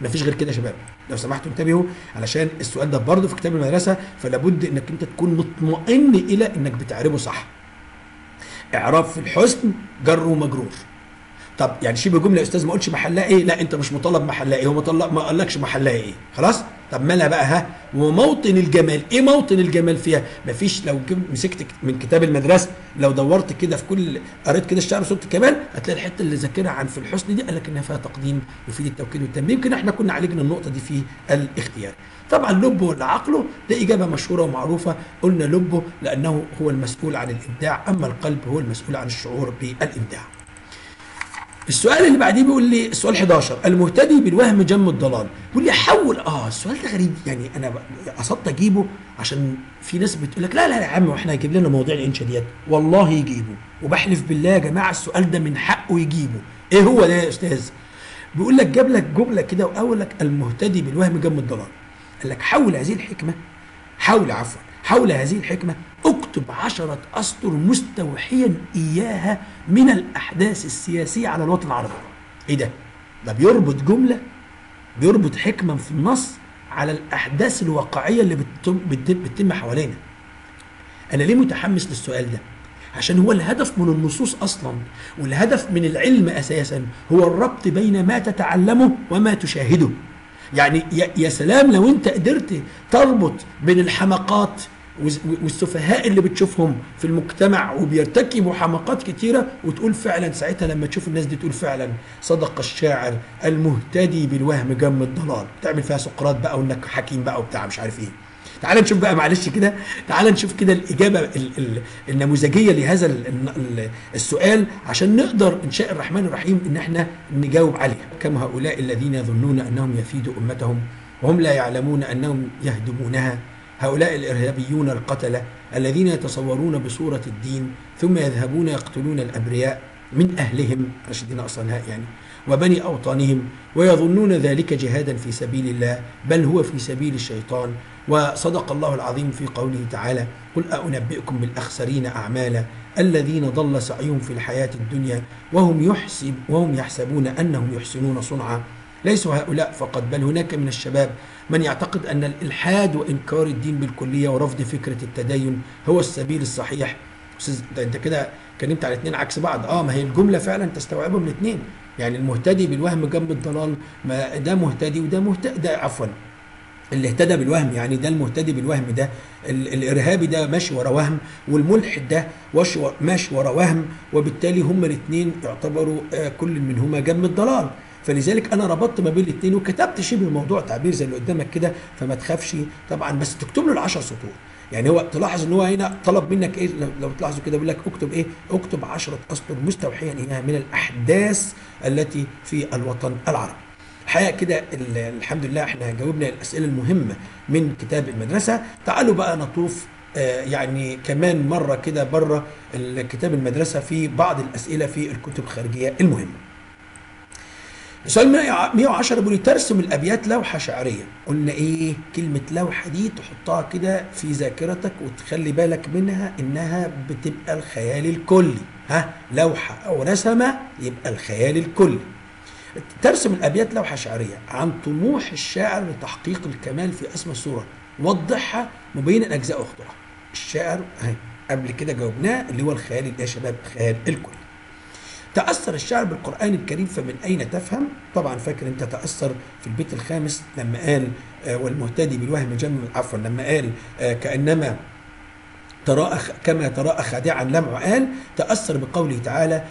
مفيش غير كده يا شباب. لو سمحتوا انتبهوا علشان السؤال ده برضه في كتاب المدرسة فلا بد إنك أنت تكون مطمئن إلى إنك بتعربه صح. إعراب في الحسن جر ومجرور. طب يعني شبه جملة يا أستاذ ما قلتش محلها إيه؟ لا أنت مش مطالب محلها إيه؟ هو مطلب ما قالكش محلها إيه؟ خلاص؟ طب مالها بقى ها وموطن الجمال إيه موطن الجمال فيها؟ مفيش لو مسكت من كتاب المدرسة لو دورت كده في كل قريت كده الشعر صوت الكمال هتلاقي الحتة اللي ذاكرها عن في الحسن دي قال لك إنها فيها تقديم يفيد التوكيد والتنبيه يمكن إحنا كنا عالجنا النقطة دي في الاختيار. طبعا لبه ولا عقله ده إجابة مشهورة ومعروفة. قلنا لبه لأنه هو المسؤول عن الإبداع أما القلب هو المسؤول عن الشعور بالإبداع. السؤال اللي بعديه بيقول لي السؤال 11 المهتدي بالوهم جم الضلال. بيقول لي حول. آه السؤال ده غريب. يعني أنا قصدت أجيبه عشان في ناس بتقول لك لا لا يا عم وإحنا هيجيب لنا مواضيع الانشا ديت والله يجيبه. وبحلف بالله يا جماعة السؤال ده من حقه يجيبه. إيه هو ده يا أستاذ؟ بيقول لك جاب لك جملة كده واقول لك المهتدي بالوهم جم الضلال. قال لك حول هذه الحكمة حول عفوا حول هذه الحكمة أكتب عشرة أسطر مستوحيا إياها من الأحداث السياسية على الوطن العربي إيه ده؟ ده بيربط جملة بيربط حكمة في النص على الأحداث الواقعية اللي بتتم, بتتم, حوالينا أنا ليه متحمس للسؤال ده؟ عشان هو الهدف من النصوص أصلا والهدف من العلم أساسا هو الربط بين ما تتعلمه وما تشاهده يعني يا سلام لو أنت قدرت تربط بين الحماقات والس- والسفهاء اللي بتشوفهم في المجتمع وبيرتكبوا حماقات كتيرة وتقول فعلا ساعتها لما تشوف الناس دي تقول فعلا صدق الشاعر المهتدي بالوهم جم الضلال. تعمل فيها سقراط بقى وإنك حكيم بقى وبتاع مش عارف إيه. تعال نشوف بقى معلش كده تعال نشوف كده الإجابة ال ال النموذجية لهذا ال ال السؤال عشان نقدر إن شاء الرحمن الرحيم إن إحنا نجاوب عليه كم هؤلاء الذين يظنون أنهم يفيدوا أمتهم وهم لا يعلمون أنهم يهدمونها؟ هؤلاء الإرهابيون القتلة الذين يتصورون بصورة الدين ثم يذهبون يقتلون الأبرياء من أهلهم رشدين أصلا يعني وبني أوطانهم ويظنون ذلك جهادا في سبيل الله بل هو في سبيل الشيطان. وصدق الله العظيم في قوله تعالى قل أنبئكم بالأخسرين أعمالا الذين ضل سعيهم في الحياة الدنيا وهم يحسب وهم يحسبون أنهم يحسنون صنعا. ليسوا هؤلاء فقط بل هناك من الشباب من يعتقد أن الإلحاد وإنكار الدين بالكلية ورفض فكرة التدين هو السبيل الصحيح. أستاذ أنت كده اتكلمت على اثنين عكس بعض. آه ما هي الجملة فعلا تستوعبهم الاثنين يعني المهتدي بالوهم جنب الضلال ما ده مهتدي وده مهتدي ده عفوا. اللي اهتدى بالوهم يعني ده المهتدي بالوهم ده. ال- الإرهابي ده ماشي ورا وهم والملحد ده ماشي ورا وهم وبالتالي هما الاثنين يعتبروا آه، كل منهما جنب الضلال. فلذلك أنا ربطت ما بين الاثنين وكتبت شبه الموضوع تعبير زي اللي قدامك كده فما تخافش طبعا بس تكتب له العشر سطور. يعني هو تلاحظ إن هو هنا طلب منك إيه؟ لو- تلاحظوا كده بيقول لك اكتب إيه؟ اكتب عشرة أسطر مستوحيا اياها من الأحداث التي في الوطن العربي. الحقيقة كده ال- الحمد لله إحنا جاوبنا الأسئلة المهمة من كتاب المدرسة. تعالوا بقى نطوف آه، يعني كمان مرة كده برة كتاب المدرسة في بعض الأسئلة في الكتب الخارجية المهمة. سؤال 110 بيقول ترسم الأبيات لوحة شعرية. قلنا إيه؟ كلمة لوحة دي تحطها كده في ذاكرتك وتخلي بالك منها إنها بتبقى الخيال الكلي. ها؟ لوحة أو رسمة يبقى الخيال الكلي. ترسم الأبيات لوحة شعرية عن طموح الشاعر لتحقيق الكمال في أسمى الصورة. وضحها مبينا اجزاء أخرى. الشاعر اهي قبل كده جاوبناه اللي هو الخيال يا شباب الخيال الكلي. تأثر الشاعر بالقرآن الكريم فمن أين تفهم؟ طبعا فاكر أنت تأثر في البيت الخامس لما قال آه، والمهتدي بالوهم جم عفوا لما قال آه، كأنما تراءى كما تراءى خادعا لمع قال تأثر بقوله تعالى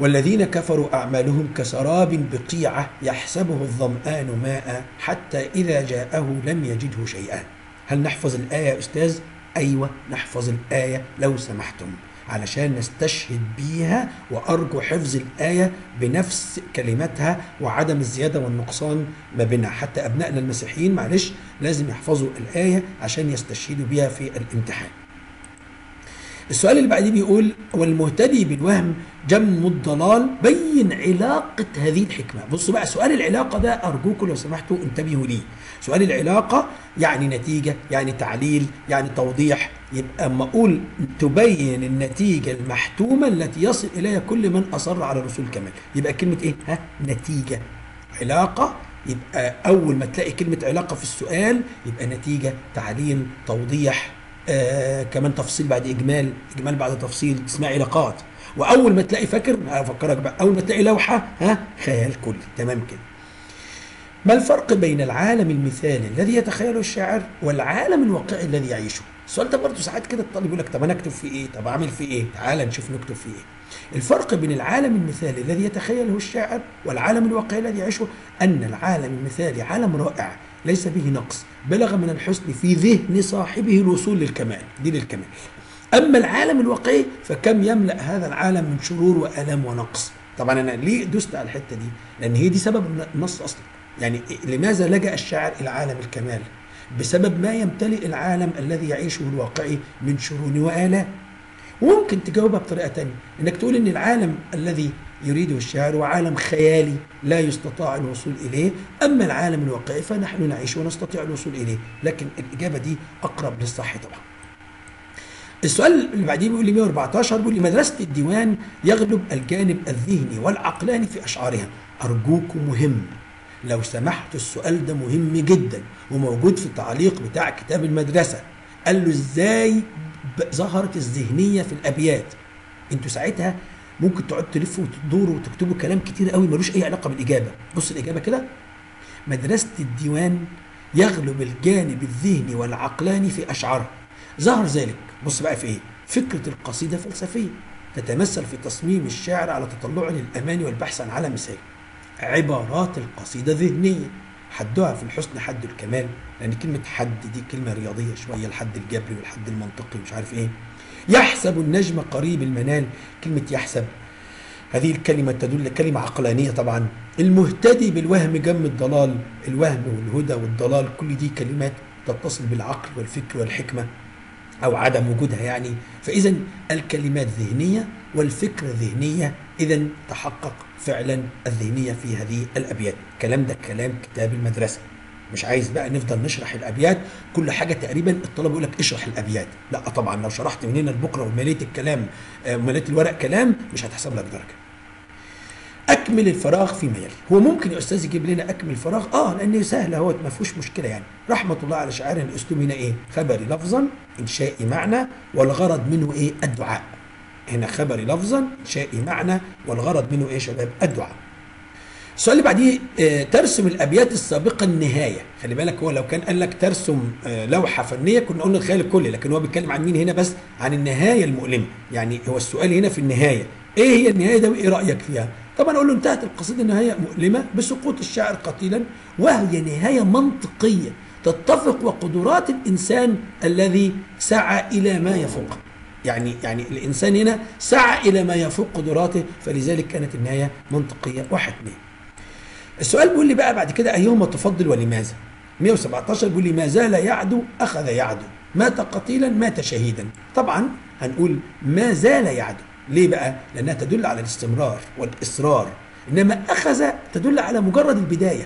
والذين كفروا أعمالهم كسراب بقيعة يحسبه الظمآن ماء حتى إذا جاءه لم يجده شيئا هل نحفظ الآية يا أستاذ؟ أيوة نحفظ الآية لو سمحتم علشان نستشهد بيها وأرجو حفظ الآية بنفس كلماتها وعدم الزيادة والنقصان ما بينها. حتى أبنائنا المسيحيين معلش لازم يحفظوا الآية عشان يستشهدوا بيها في الامتحان. السؤال اللي بعديه بيقول والمهتدي بالوهم جم الضلال بين علاقة هذه الحكمة. بصوا بقى سؤال العلاقة ده أرجوكم لو سمحتوا انتبهوا ليه. سؤال العلاقة يعني نتيجة يعني تعليل يعني توضيح. يبقى أما أقول تبين النتيجة المحتومة التي يصل إليها كل من أصر على رسول الكمال يبقى كلمة إيه؟ ها؟ نتيجة. علاقة يبقى أول ما تلاقي كلمة علاقة في السؤال يبقى نتيجة تعليل توضيح. آه كمان تفصيل بعد إجمال إجمال بعد تفصيل اسمها علاقات. وأول ما تلاقي فاكر افكرك بقى أول ما تلاقي لوحة ها خيال كلي تمام كده. ما الفرق بين العالم المثالي الذي يتخيله الشاعر والعالم الواقعي الذي يعيشه؟ السؤال ده برضه ساعات كده الطالب يقول لك طب أنا أكتب فيه إيه؟ طب أعمل فيه إيه؟ تعال نشوف نكتب فيه إيه. الفرق بين العالم المثالي الذي يتخيله الشاعر والعالم الواقعي الذي يعيشه أن العالم المثالي عالم رائع ليس به نقص. بلغ من الحسن في ذهن صاحبه الوصول للكمال دي للكمال أما العالم الواقعي فكم يملأ هذا العالم من شرور وآلام ونقص؟ طبعا أنا ليه دست على الحتة دي؟ لأن هي دي سبب النص أصلا. يعني لماذا لجأ الشاعر إلى عالم الكمال؟ بسبب ما يمتلئ العالم الذي يعيشه الواقعي من شرور وآلام وممكن تجاوبها بطريقة تانية إنك تقول إن العالم الذي يريده الشاعر هو عالم خيالي لا يستطاع الوصول إليه. أما العالم الواقعي فنحن نعيش ونستطيع الوصول إليه لكن الإجابة دي أقرب للصح طبعا. السؤال اللي بعديه بيقول لي 114 بيقول لي مدرسة الديوان يغلب الجانب الذهني والعقلاني في أشعارها. أرجوكم مهم. لو سمحت السؤال ده مهم جدا وموجود في التعليق بتاع كتاب المدرسة. قال له إزاي ظهرت الذهنية في الأبيات؟ أنتوا ساعتها ممكن تقعد تلفوا وتدوروا وتكتبوا كلام كتير قوي ملوش أي علاقة بالإجابة. بص الإجابة كده. مدرسة الديوان يغلب الجانب الذهني والعقلاني في اشعارها ظهر ذلك. بص بقى في إيه؟ فكرة القصيدة فلسفية. تتمثل في تصميم الشاعر على تطلعه للأمان والبحث عن على مثال. عبارات القصيدة ذهنية. حدها في الحسن حد الكمال. لأن كلمة حد دي كلمة رياضية شوية. الحد الجبري والحد المنطقي ومش عارف إيه. يحسب النجم قريب المنال كلمة يحسب هذه الكلمة تدل كلمة عقلانية طبعا. المهتدي بالوهم جم الضلال الوهم والهدى والضلال كل دي كلمات تتصل بالعقل والفكر والحكمة أو عدم وجودها يعني. فإذا الكلمات ذهنية والفكرة ذهنية إذا تحقق فعلا الذهنية في هذه الأبيات. كلام ده كلام كتاب المدرسة. مش عايز بقى نفضل نشرح الأبيات كل حاجة تقريبا الطلبة يقول لك اشرح الأبيات. لا طبعا لو شرحت من هنا لبكره ومليت الكلام آه، ومليت الورق كلام مش هتحسب لك درجة. أكمل الفراغ فيما يلي هو ممكن يا أستاذ يجيب لنا أكمل الفراغ؟ آه لأن سهل أهوت ما فيهوش مشكلة يعني. رحمة الله على شاعرنا الأسلوب هنا إيه؟ خبري لفظا انشائي معنى والغرض منه إيه؟ الدعاء. هنا خبري لفظا انشائي معنى والغرض منه إيه شباب؟ الدعاء. السؤال اللي بعديه آه، ترسم الأبيات السابقة النهاية. خلي بالك هو لو كان قال لك ترسم آه، لوحة فنية كنا قلنا الخيال الكلي لكن هو بيتكلم عن مين هنا بس؟ عن النهاية المؤلمة. يعني هو السؤال هنا في النهاية. إيه هي النهاية ده وإيه رأيك فيها؟ طبعا أقول له انتهت القصيدة نهايه مؤلمة بسقوط الشاعر قتيلا وهي نهاية منطقية تتفق وقدرات الإنسان الذي سعى إلى ما يفوق. يعني يعني الإنسان هنا سعى إلى ما يفوق قدراته فلذلك كانت النهاية منطقية اثنين السؤال بيقول لي بقى بعد كده أيهما تفضل ولماذا؟ 117 بيقول لي ما زال يعدو أخذ يعدو مات قتيلا مات شهيدا. طبعا هنقول ما زال يعدو. ليه بقى؟ لأنها تدل على الاستمرار والإصرار. إنما أخذ تدل على مجرد البداية.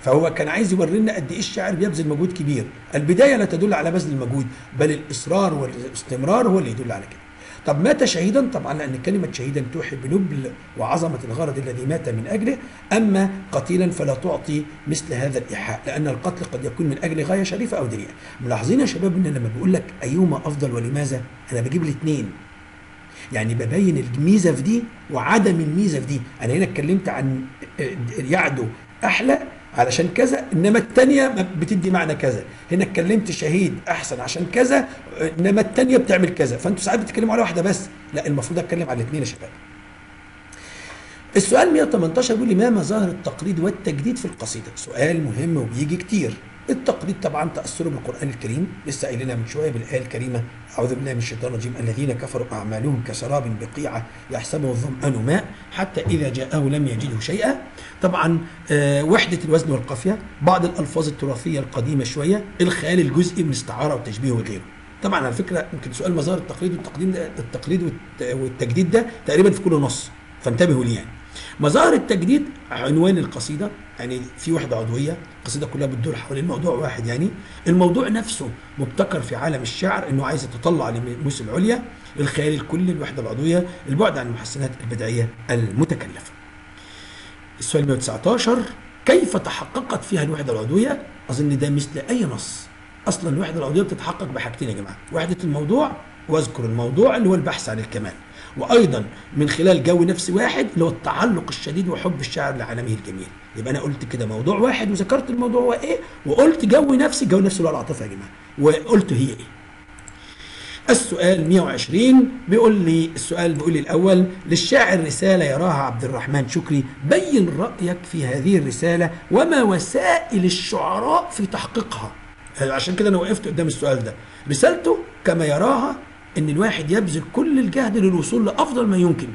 فهو كان عايز يوري لنا قد إيه الشاعر بيبذل مجهود كبير. البداية لا تدل على بذل المجهود بل الإصرار والاستمرار هو اللي يدل على كده. طب مات شهيدا؟ طبعا لأن كلمة شهيدا توحي بنبل وعظمة الغرض الذي مات من أجله. أما قتيلا فلا تعطي مثل هذا الإيحاء لأن القتل قد يكون من أجل غاية شريفة أو دنيئة ملاحظين يا شباب إن لما بقول لك أيهما أفضل ولماذا أنا بجيب الاثنين. يعني ببين الميزة في دي وعدم الميزة في دي. أنا هنا اتكلمت عن يعدو أحلى علشان كذا إنما الثانية بتدي معنى كذا. هنا اتكلمت شهيد أحسن عشان كذا إنما الثانية بتعمل كذا. فأنتوا ساعات بتتكلموا على واحدة بس. لا المفروض أتكلم على الاثنين يا شباب. السؤال 118 بيقول لي ما مظاهر التقليد والتجديد في القصيدة؟ سؤال مهم وبيجي كتير. التقليد طبعا تأثره بالقرآن الكريم. لسه قايلينها من شوية بالآية الكريمة. أعوذ بالله من الشيطان الرجيم. الذين كفروا أعمالهم كسراب بقيعة يحسبه الظمآن ماء حتى إذا جاءه لم يجده شيئا. طبعا آه وحدة الوزن والقافية بعض الألفاظ التراثية القديمة شوية الخيال الجزئي من استعارة وتشبيه وغيره. طبعا على فكرة يمكن سؤال مظاهر التقليد والتقديم التقليد والتجديد ده تقريبا في كل نص. فانتبهوا ليه يعني. مظاهر التجديد عنوان القصيدة يعني في وحدة عضوية القصيدة كلها بتدور حوالين موضوع واحد يعني. الموضوع نفسه مبتكر في عالم الشعر إنه عايز يتطلع للموس العليا الخيال الكلي الوحدة العضوية البعد عن المحسنات البدعية المتكلفة. السؤال 119 كيف تحققت فيها الوحدة العضوية؟ أظن ده مثل اي نص. أصلا الوحدة العضوية بتتحقق بحاجتين يا جماعة. وحدة الموضوع وأذكر الموضوع اللي هو البحث عن الكمال. وأيضا من خلال جو نفسي واحد اللي هو التعلق الشديد وحب الشاعر لعالمه الجميل. يبقى أنا قلت كده موضوع واحد وذكرت الموضوع هو إيه وقلت جو نفسي جو نفسي اللي هو العاطفة يا جماعة. وقلت هي إيه. السؤال 120 بيقول لي السؤال بيقول لي الأول للشاعر رسالة يراها عبد الرحمن شكري بين رأيك في هذه الرسالة وما وسائل الشعراء في تحقيقها؟ عشان كده أنا وقفت قدام السؤال ده. رسالته كما يراها إن الواحد يبذل كل الجهد للوصول لأفضل ما يمكن.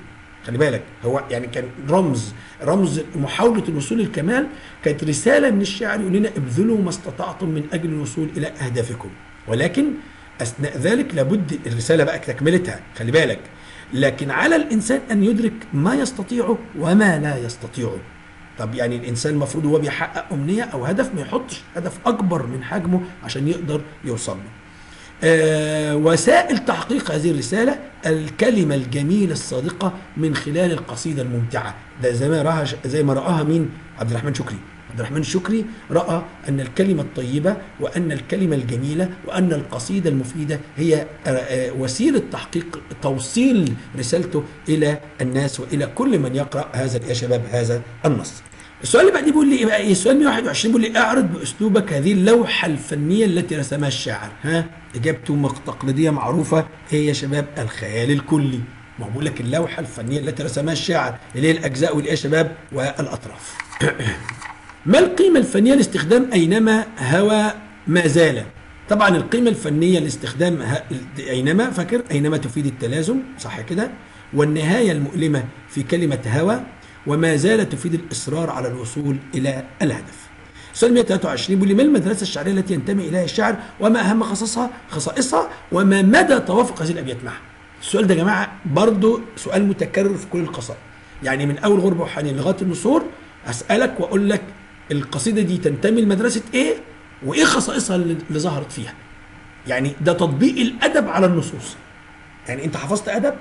خلي بالك هو يعني كان رمز رمز محاولة الوصول للكمال كانت رسالة من الشاعر يقول لنا ابذلوا ما استطعتم من أجل الوصول إلى أهدافكم. ولكن أثناء ذلك لابد الرسالة بقى تكملتها خلي بالك. لكن على الإنسان أن يدرك ما يستطيعه وما لا يستطيعه. طب يعني الإنسان المفروض هو بيحقق أمنية أو هدف ما يحطش هدف أكبر من حجمه عشان يقدر يوصل له. وسائل تحقيق هذه الرسالة الكلمة الجميلة الصادقة من خلال القصيدة الممتعة. ده زي ما رأها زي ما رآها مين؟ عبد الرحمن شكري. عبد الرحمن شكري رأى أن الكلمة الطيبة وأن الكلمة الجميلة وأن القصيدة المفيدة هي وسيلة تحقيق توصيل رسالته إلى الناس وإلى كل من يقرأ هذا يا شباب هذا النص. السؤال اللي بعديه بيقول لي إيه بقى إيه؟ السؤال 121 بيقول لي أعرض بأسلوبك هذه اللوحة الفنية التي رسمها الشاعر. ها؟ إجابته تقليديه معروفة. إيه يا شباب؟ الخيال الكلي. ما هو بقول لك اللوحة الفنية التي رسمها الشاعر. اللي هي الأجزاء والايه يا شباب؟ والأطراف. ما القيمة الفنية لاستخدام أينما هوى ما زال؟ طبعا القيمة الفنية لاستخدام أينما فاكر؟ أينما تفيد التلازم صح كده؟ والنهاية المؤلمة في كلمة هوى وما زالت تفيد الإصرار على الوصول إلى الهدف. سؤال 123 بيقول لي ما المدرسة الشعرية التي ينتمي إليها الشاعر؟ وما أهم خصائصها خصائصها؟ وما مدى توافق هذه الأبيات معها السؤال ده يا جماعة برضه سؤال متكرر في كل القصائد. يعني من أول غربة وحنين لغاية النصور أسألك وأقول لك القصيدة دي تنتمي لمدرسة إيه؟ وإيه خصائصها اللي ظهرت فيها؟ يعني ده تطبيق الأدب على النصوص. يعني أنت حفظت أدب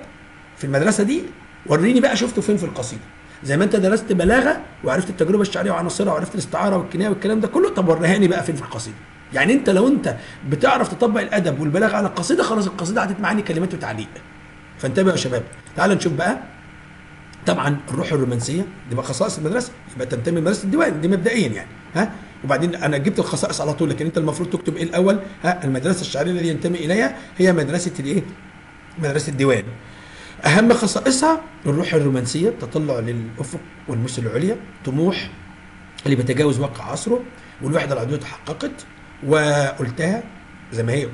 في المدرسة دي؟ وريني بقى شفته فين في القصيدة. زي ما انت درست بلاغة وعرفت التجربة الشعرية وعناصرها وعرفت الاستعارة والكنايه والكلام ده كله طب وريهاني بقى فين في القصيدة؟ يعني انت لو انت بتعرف تطبق الأدب والبلاغة على القصيدة خلاص القصيدة عدت معاني كلمات وتعليق. فانتبهوا يا شباب تعال نشوف بقى. طبعا الروح الرومانسية دي بقى خصائص المدرسة يبقى تنتمي لمدرسة الديوان دي مبدئيا يعني. ها؟ وبعدين أنا جبت الخصائص على طول لكن انت المفروض تكتب إيه الأول؟ ها؟ المدرسة الشعرية التي ينتمي إليها هي مدرسة الإيه؟ مدرسة الديوان. أهم خصائصها الروح الرومانسية التطلع للأفق والمس العليا طموح اللي بيتجاوز واقع عصره والوحدة العضوية تحققت وقلتها زي ما هي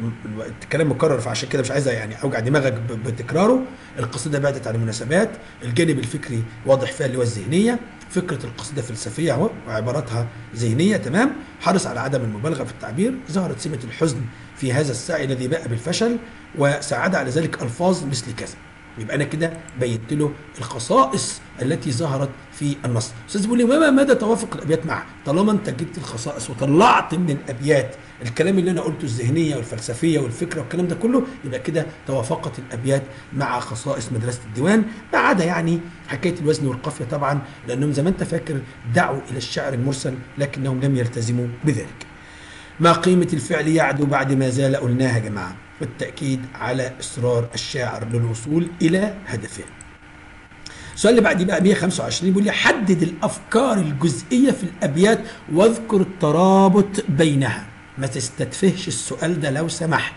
الكلام مكرر فعشان كده مش عايزة يعني أوجع دماغك بتكراره. القصيدة بعدت عن المناسبات الجانب الفكري واضح فيها اللي هو الذهنية فكرة القصيدة فلسفية أهو وعباراتها ذهنية تمام؟ حرص على عدم المبالغة في التعبير ظهرت سمة الحزن في هذا السعي الذي باء بالفشل وساعد على ذلك ألفاظ مثل كذا. يبقى أنا كده بينت له الخصائص التي ظهرت في النص أستاذ بيقول لي وما مدى توافق الأبيات معه طالما أنت جبت الخصائص وطلعت من الأبيات الكلام اللي أنا قلته الذهنية والفلسفية والفكرة والكلام ده كله يبقى كده توافقت الأبيات مع خصائص مدرسة الديوان ما عدا يعني حكاية الوزن والقافية طبعا لأنهم زي ما أنت فاكر دعوا إلى الشعر المرسل لكنهم لم يلتزموا بذلك. ما قيمة الفعل يعدو بعد ما زال قلناها يا جماعة؟ والتأكيد على إصرار الشاعر للوصول إلى هدفه. السؤال اللي بعديه بقى 125 بيقول لي حدد الأفكار الجزئية في الأبيات واذكر الترابط بينها. ما تستتفهش السؤال ده لو سمحت.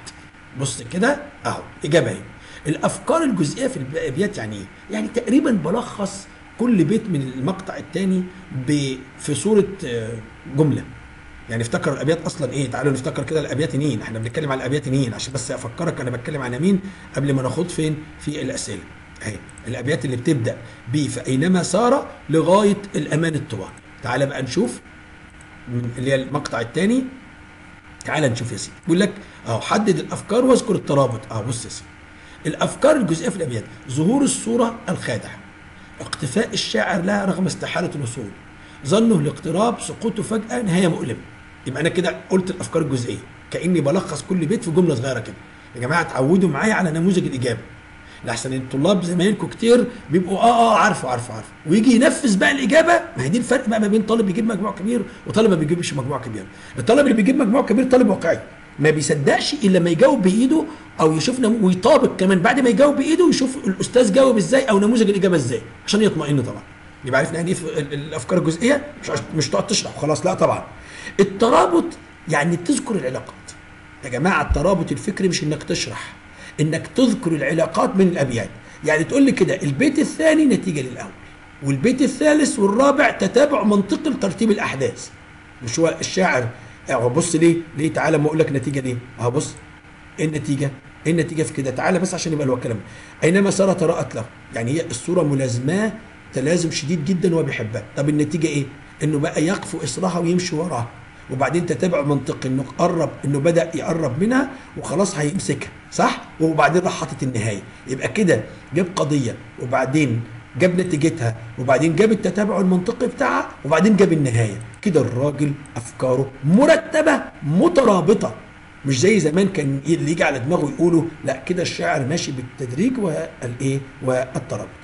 بص كده أهو إجابة أهي. الأفكار الجزئية في الأبيات يعني إيه؟ يعني تقريبا بلخص كل بيت من المقطع الثاني في صورة آه، جملة. يعني افتكر الأبيات أصلا إيه؟ تعالوا نفتكر كده الأبيات مين؟ إحنا بنتكلم على الأبيات مين؟ عشان بس أفكرك أنا بتكلم على مين قبل ما ناخد فين؟ في الأسئلة. أهي الأبيات اللي بتبدأ ب فأينما سار لغاية الأمان الطوال. تعال بقى نشوف اللي هي المقطع الثاني. تعال نشوف يا سيدي. بيقول لك أهو حدد الأفكار واذكر الترابط. أهو بص يا سيدي. الأفكار الجزئية في الأبيات ظهور الصورة الخادعة اقتفاء الشاعر لها رغم استحالة الوصول ظنه الاقتراب سقوطه فجأة نهاية مؤلمة. يبقى أنا كده قلت الأفكار الجزئية. كأني بلخص كل بيت في جملة صغيرة كده. يا جماعة اتعودوا معايا على نموذج الإجابة. لحسن الطلاب زمايلكم كتير بيبقوا آه آه عارفه عارفه عارفه. ويجي ينفذ بقى الإجابة ما هي دي الفرق بقى ما بين طالب بيجيب مجموع كبير وطالب ما بيجيبش مجموع كبير. الطالب اللي بيجيب مجموع كبير طالب واقعي. ما بيصدقش إلا لما يجاوب بإيده أو يشوف ويطابق كمان. بعد ما يجاوب بإيده يشوف الأستاذ جاوب إزاي أو نموذج الإجابة إزاي. عشان يطمئن طبعا. يبقى عرفنا يعني إيه الأفكار الجزئية؟ مش مش تقعد تشرح وخلاص. لا طبعا. الترابط يعني تذكر العلاقات. يا جماعة الترابط الفكري مش إنك تشرح إنك تذكر العلاقات بين الأبيات. يعني تقول لي كده البيت الثاني نتيجة للأول والبيت الثالث والرابع تتابع منطقي لترتيب الأحداث. مش هو الشاعر اهو بص ليه؟ ليه تعالى ما أقول لك نتيجة ليه؟ أهو بص إيه النتيجة؟ إيه النتيجة في كده؟ تعالى بس عشان يبقى الكلام أينما سار تراءت له. يعني هي الصورة ملازماه تلازم شديد جدا وهو بيحبها. طب النتيجة إيه؟ إنه بقى يقفو اصرها ويمشي وراها وبعدين تتابع منطقي إنه قرب إنه بدأ يقرب منها وخلاص هيمسكها صح؟ وبعدين راح حاطط النهاية. يبقى كده جاب قضية وبعدين جاب نتيجتها وبعدين جاب التتابع المنطقي بتاعها وبعدين جاب النهاية. كده الراجل أفكاره مرتبة مترابطة. مش زي زمان كان اللي يجي على دماغه يقولوا لا كده الشاعر ماشي بالتدريج والإيه؟ والترابط.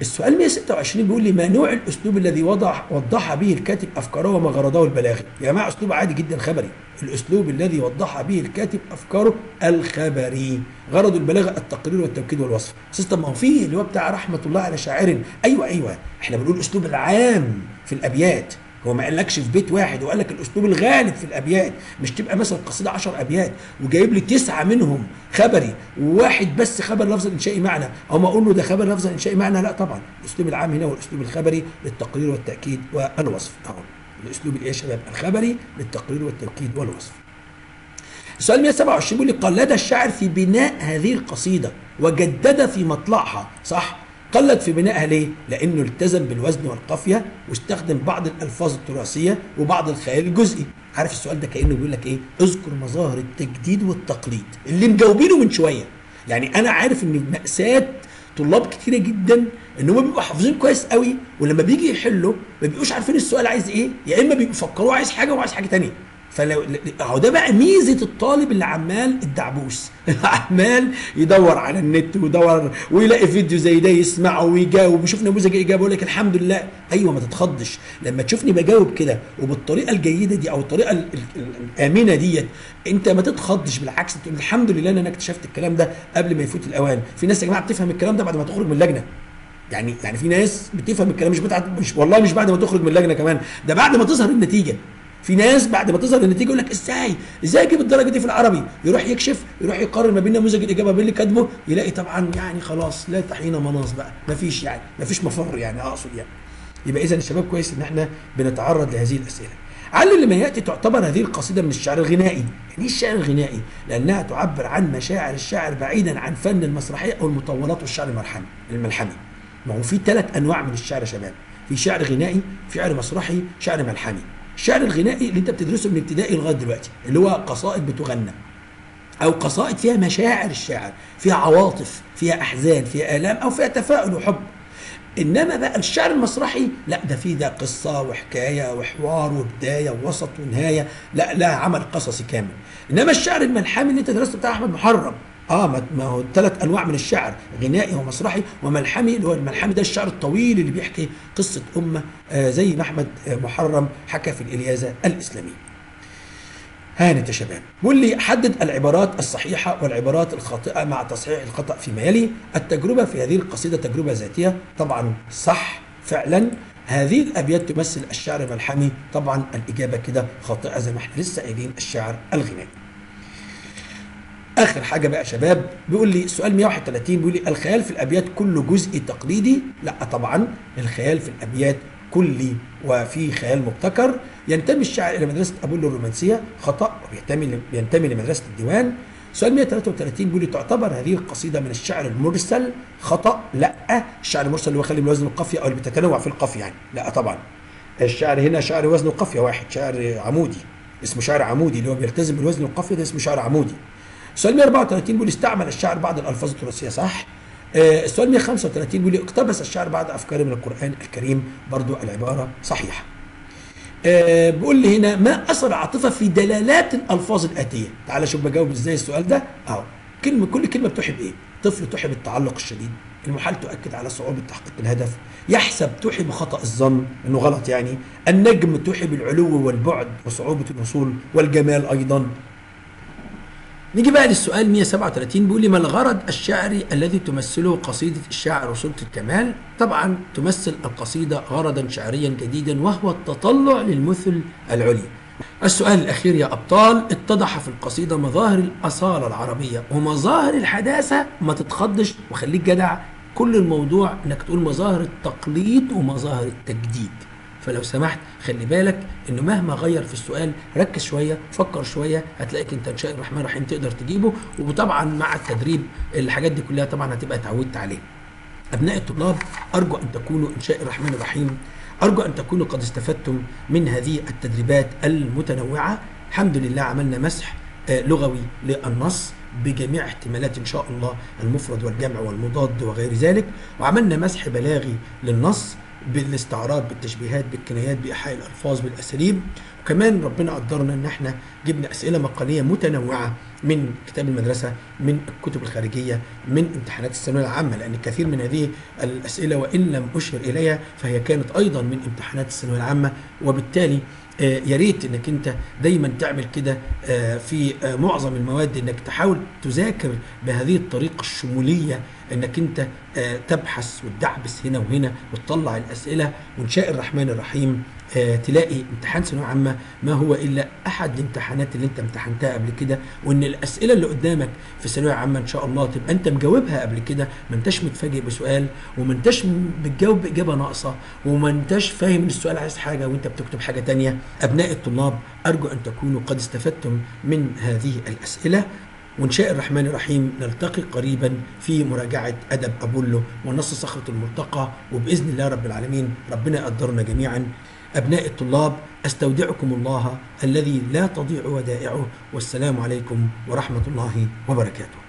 السؤال 126 بيقول لي ما نوع الأسلوب الذي وضح وضح به الكاتب أفكاره وما غرضه البلاغي؟ يا جماعة أسلوب عادي جدا خبري. الأسلوب الذي وضح به الكاتب أفكاره الخبري. غرض البلاغة التقرير والتوكيد والوصف. سيستم ما هو فيه اللي هو بتاع رحمة الله على شاعر. أيوه أيوه. إحنا بنقول الاسلوب العام في الأبيات. هو ما قالكش في بيت واحد وقال لك الأسلوب الغالب في الأبيات مش تبقى مثلا قصيدة 10 أبيات وجايب لي تسعة منهم خبري وواحد بس خبر لفظ إنشائي معنى أو ما أقول له ده خبر لفظ إنشائي معنى؟ لا طبعا. الأسلوب العام هنا هو الأسلوب الخبري للتقرير والتأكيد والوصف. اهو الأسلوب الإيه يا شباب؟ الخبري للتقرير والتوكيد والوصف. السؤال 127 بيقول لي قلد الشاعر في بناء هذه القصيدة وجدد في مطلعها صح؟ قلد في بنائها ليه؟ لأنه التزم بالوزن والقافية واستخدم بعض الألفاظ التراثية وبعض الخيال الجزئي. عارف السؤال ده كأنه بيقول لك إيه؟ اذكر مظاهر التجديد والتقليد. اللي مجاوبينه من شوية. يعني أنا عارف إن مأساة طلاب كتيرة جدا إن هم بيبقوا حافظين كويس قوي ولما بيجي يحلوا ما بيبقوش عارفين السؤال عايز إيه. يا إما بيفكروه عايز حاجة وعايز حاجة ثانية فلو أهو ده بقى ميزة الطالب اللي عمال الدعبوس. عمال يدور على النت ويدور ويلاقي فيديو زي ده يسمعه ويجاوب ويشوف نموذج اجابه يقول لك الحمد لله. أيوه ما تتخضش. لما تشوفني بجاوب كده وبالطريقة الجيدة دي أو الطريقة الآمنة ديت أنت ما تتخضش بالعكس تقول الحمد لله إن أنا اكتشفت الكلام ده قبل ما يفوت الأوان. في ناس يا جماعة بتفهم الكلام ده بعد ما تخرج من اللجنة. يعني يعني في ناس بتفهم الكلام مش بتاعت مش والله مش بعد ما تخرج من اللجنة كمان ده بعد ما تظهر النتيجة. في ناس بعد ما تظهر النتيجة يقول لك إزاي؟ إزاي أجيب الدرجة دي في العربي؟ يروح يكشف يروح يقارن ما بين نموذج الإجابة بين اللي كاتبه يلاقي طبعا يعني خلاص لا تحين مناص بقى ما فيش يعني ما فيش مفر يعني أقصد يعني. يبقى اذا الشباب كويس إن إحنا بنتعرض لهذه الأسئلة. علل لما يأتي تعتبر هذه القصيدة من الشعر الغنائي. يعني إيه الشعر الغنائي؟ لأنها تعبر عن مشاعر الشاعر بعيدا عن فن المسرحية أو المطولات والشعر الملحمي الملحمي ما هو في ثلاث أنواع من الشعر يا شباب. في شعر غنائي شعر مسرحي شعر ملحمي الشعر الغنائي اللي انت بتدرسه من ابتدائي لغاية دلوقتي اللي هو قصائد بتغنى. أو قصائد فيها مشاعر الشاعر فيها عواطف فيها أحزان فيها آلام أو فيها تفاؤل وحب. إنما بقى الشعر المسرحي لا ده فيه ده قصة وحكاية وحوار وبداية ووسط ونهاية لا لا عمل قصصي كامل. إنما الشعر الملحمي اللي انت درسته بتاع أحمد محرم آه ما هو ثلاث أنواع من الشعر غنائي ومسرحي وملحمي اللي هو الملحمي ده الشعر الطويل اللي بيحكي قصة أمة آه زي ما احمد محرم حكى في الإلياذة الاسلاميه. هانت يا شباب بيقول لي حدد العبارات الصحيحة والعبارات الخاطئة مع تصحيح الخطأ فيما يلي التجربة في هذه القصيدة تجربة ذاتية طبعا صح فعلا هذه الأبيات تمثل الشعر الملحمي طبعا الإجابة كده خاطئة زي ما إحنا لسه قايلين الشعر الغنائي آخر حاجة بقى يا شباب بيقول لي سؤال 131 بيقول لي الخيال في الأبيات كله جزء تقليدي؟ لا طبعا الخيال في الأبيات كلي وفي خيال مبتكر. ينتمي الشاعر إلى مدرسة ابولو الرومانسية خطأ بينتمي لمدرسة الديوان. سؤال 133 بيقول لي تعتبر هذه القصيدة من الشعر المرسل؟ خطأ لا. الشعر المرسل اللي هو خلي بالوزن القافية أو اللي بتتنوع في القافية يعني. لا طبعا. الشعر هنا شعر وزن القافية واحد شعر عمودي اسمه شعر عمودي اللي هو بيلتزم بالوزن القافية ده اسمه شعر عمودي. السؤال 134 بيقول استعمل الشاعر بعض الألفاظ التراثية صح؟ آه السؤال 135 بيقول اقتبس الشاعر بعض أفكاره من القرآن الكريم برضو العبارة صحيحة. آه بيقول لي هنا ما أثر عاطفة في دلالات الألفاظ الآتية؟ تعال شوف بجاوب إزاي السؤال ده. أهو كلمة كل كلمة بتوحي بايه طفل توحي بالتعلق الشديد المحال تؤكد على صعوبة تحقيق الهدف يحسب توحي بخطأ الظن إنه غلط يعني النجم توحي بالعلو والبعد وصعوبة الوصول والجمال أيضا. نيجي بقى للسؤال 137 بيقول لي ما الغرض الشعري الذي تمثله قصيدة الشاعر وصولة الكمال؟ طبعا تمثل القصيدة غرضا شعريا جديدا وهو التطلع للمثل العلي. السؤال الأخير يا أبطال اتضح في القصيدة مظاهر الأصالة العربية ومظاهر الحداثة ما تتخضش وخليك جدع كل الموضوع إنك تقول مظاهر التقليد ومظاهر التجديد فلو سمحت خلي بالك إنه مهما غير في السؤال ركز شوية فكر شوية هتلاقيك أنت إن شاء الرحمن الرحيم تقدر تجيبه. وطبعا مع التدريب الحاجات دي كلها طبعا هتبقى اتعودت عليها. أبناء الطلاب أرجو أن تكونوا إن شاء الرحمن الرحيم أرجو أن تكونوا قد استفدتم من هذه التدريبات المتنوعة. الحمد لله عملنا مسح لغوي للنص بجميع احتمالات إن شاء الله المفرد والجمع والمضاد وغير ذلك. وعملنا مسح بلاغي للنص بالاستعراض بالتشبيهات بالكنايات بإيحاء الألفاظ بالأساليب. وكمان ربنا قدرنا إن إحنا جبنا أسئلة مقالية متنوعة من كتاب المدرسة من الكتب الخارجية من امتحانات الثانوية العامة لأن كثير من هذه الأسئلة وإن لم أشر إليها فهي كانت أيضا من امتحانات الثانوية العامة. وبالتالي يا ريت إنك أنت دايما تعمل كده آه في آه معظم المواد إنك تحاول تذاكر بهذه الطريقة الشمولية إنك أنت تبحث وتدعبس هنا وهنا وتطلع الأسئلة. وان شاء الرحمن الرحيم. تلاقي امتحان ثانوية عامة ما هو إلا أحد الامتحانات اللي أنت امتحنتها قبل كده وإن الأسئلة اللي قدامك في ثانوية عامة إن شاء الله تبقى أنت مجاوبها قبل كده ما أنتش متفاجئ بسؤال وما أنتش بتجاوب بإجابة ناقصة وما أنتش فاهم إن السؤال عايز حاجة وأنت بتكتب حاجة تانية. أبناء الطلاب أرجو أن تكونوا قد استفدتم من هذه الأسئلة. وإن شاء الرحمن الرحيم نلتقي قريبا في مراجعة أدب أبولو ونص صخرة المرتقى وبإذن الله رب العالمين ربنا يقدرنا جميعا. أبناء الطلاب أستودعكم الله الذي لا تضيع ودائعه. والسلام عليكم ورحمة الله وبركاته.